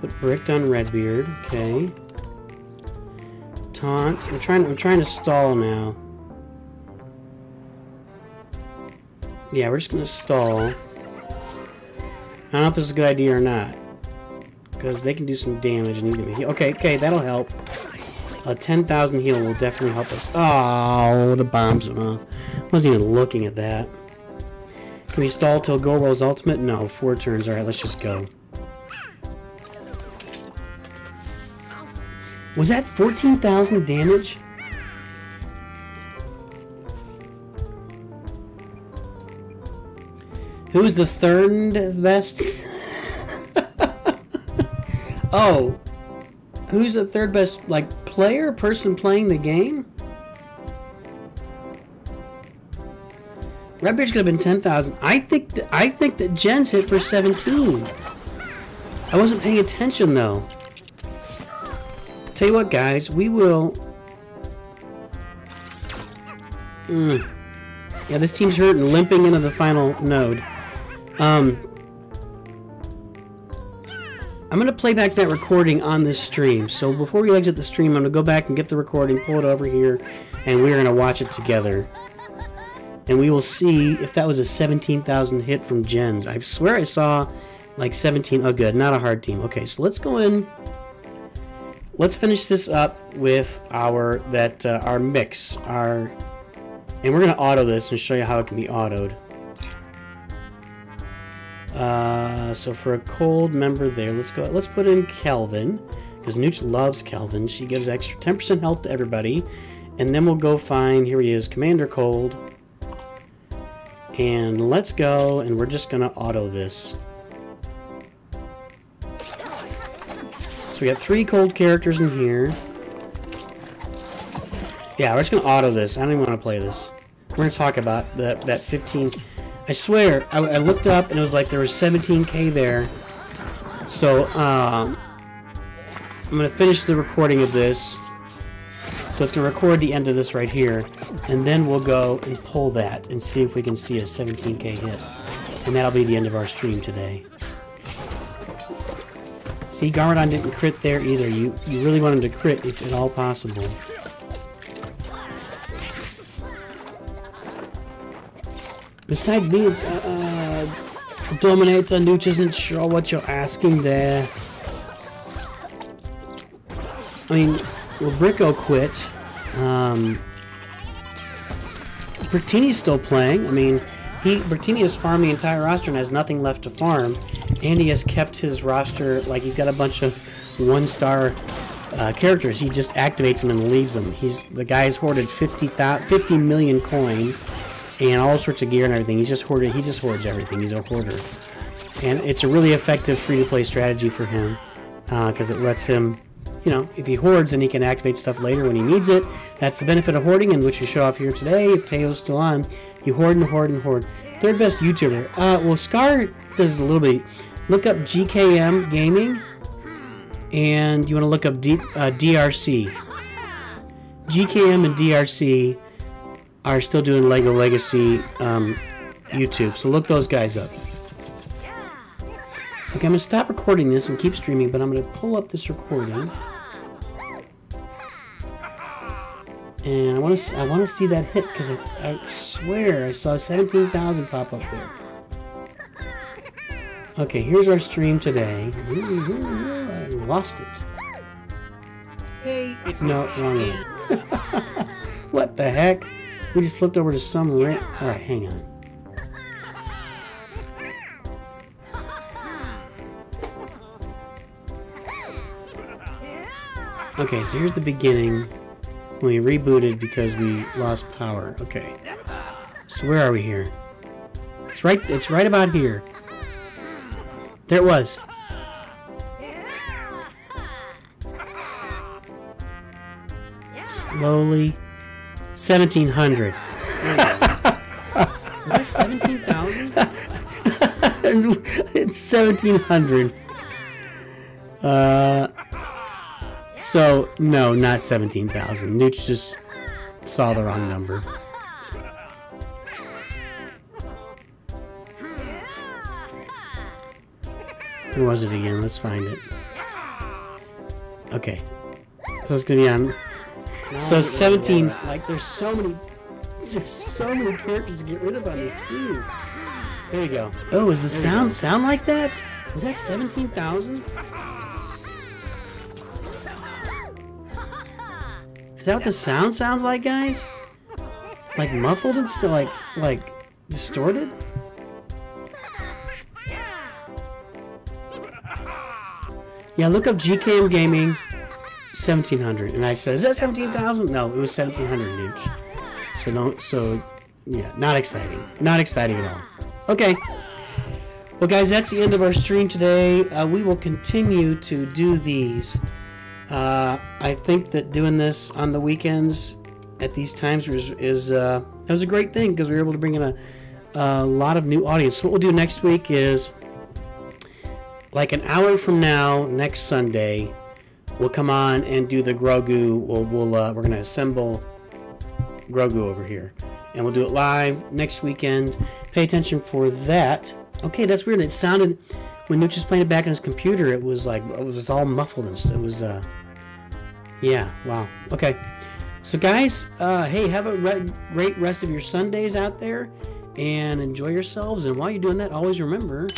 Put Bricked on Redbeard. Okay. Taunt. I'm trying, I'm trying to stall now. Yeah, we're just to stall. I don't know if this is a good idea or not. Because they can do some damage and he's to heal. Okay, okay, that'll help. A 10,000 heal will definitely help us. Oh, the bombs went off. Wasn't even looking at that. Can we stall till Gorwell's ultimate? No, four turns. Alright, let's just go. Was that 14,000 damage? Who's the third best? oh. Who's the third best, like, player, person playing the game? Redbeard's could have been 10,000. I think that, I think that Jen's hit for 17. I wasn't paying attention, though. Tell you what, guys, we will... Mm. Yeah, this team's hurt and limping into the final node. Um, I'm going to play back that recording on this stream. So before we exit the stream, I'm going to go back and get the recording, pull it over here, and we're going to watch it together. And we will see if that was a 17,000 hit from Jens. I swear I saw like 17. Oh, good. Not a hard team. Okay, so let's go in let's finish this up with our that uh, our mix our and we're gonna auto this and show you how it can be autoed uh, so for a cold member there let's go let's put in Kelvin because Nooch loves Kelvin she gives extra 10% health to everybody and then we'll go find here he is Commander Cold and let's go and we're just gonna auto this So we got three cold characters in here. Yeah, we're just gonna auto this. I don't even want to play this. We're gonna talk about that that 15. I swear, I, I, looked up and it was like there was 17k there. So um, I'm gonna finish the recording of this. So it's going to record the end of this right here, and then we'll go and pull that and see if we can see a 17k hit. And that'll be the end of our stream today. See, Garmadon didn't crit there either. You you really want him to crit if at all possible. Besides it's, uh, uh, Dominator Nooch isn't sure what you're asking there. I mean, well, Bricko quit. Um, Bertini's still playing. I mean, he Bertini has farmed the entire roster and has nothing left to farm. And he has kept his roster like he's got a bunch of one-star uh, characters. He just activates them and leaves them. He's the guy's hoarded 50, 50 million coin and all sorts of gear and everything. He's just hoarded. He just hoards everything. He's a hoarder, and it's a really effective free-to-play strategy for him because uh, it lets him, you know, if he hoards, then he can activate stuff later when he needs it. That's the benefit of hoarding, and which you show off here today. If Teo's still on, you hoard and hoard and hoard. Third best YouTuber. Uh, well, Scar does a little bit. Look up GKM Gaming, and you want to look up D, uh, DRC. GKM and DRC are still doing Lego Legacy um, YouTube. So look those guys up. Okay, I'm going to stop recording this and keep streaming, but I'm going to pull up this recording. And I want to I want to see that hit because I, I swear I saw 17,000 pop up there. Okay, here's our stream today. I lost it. Hey, it's No, wrong what the heck? We just flipped over to some rant. Alright, hang on. Okay, so here's the beginning. We rebooted because we lost power. Okay. So where are we here? It's right it's right about here. There it was. Slowly 1700. Was that 17,000? it's 1700. Uh, so, no, not 17,000. Nooch just saw the wrong number. Who was it again? Let's find it. Okay. So it's gonna be on. So 17. Like, there's so many. There's so many characters to get rid of on this team. There you go. Oh, is the There sound sound like that? Was that 17,000? Is that what the sound sounds like, guys? Like muffled and still like like distorted? Yeah, look up GKM Gaming 1700. And I said, is that 17,000? No, it was 1700 Nooch. So don't, so yeah, not exciting. Not exciting at all. Okay. Well, guys, that's the end of our stream today. Uh, we will continue to do these. Uh, I think that doing this on the weekends at these times is, is uh, it was a great thing because we were able to bring in a, a lot of new audience. So what we'll do next week is like an hour from now, next Sunday, we'll come on and do the Grogu. We'll, we'll uh, we're gonna assemble Grogu over here, and we'll do it live next weekend. Pay attention for that. Okay, that's weird. It sounded when Nooch was playing it back on his computer. It was like it was all muffled and. It was uh, yeah. Wow. Okay. So guys, uh, hey, have a re- great rest of your Sundays out there, and enjoy yourselves. And while you're doing that, always remember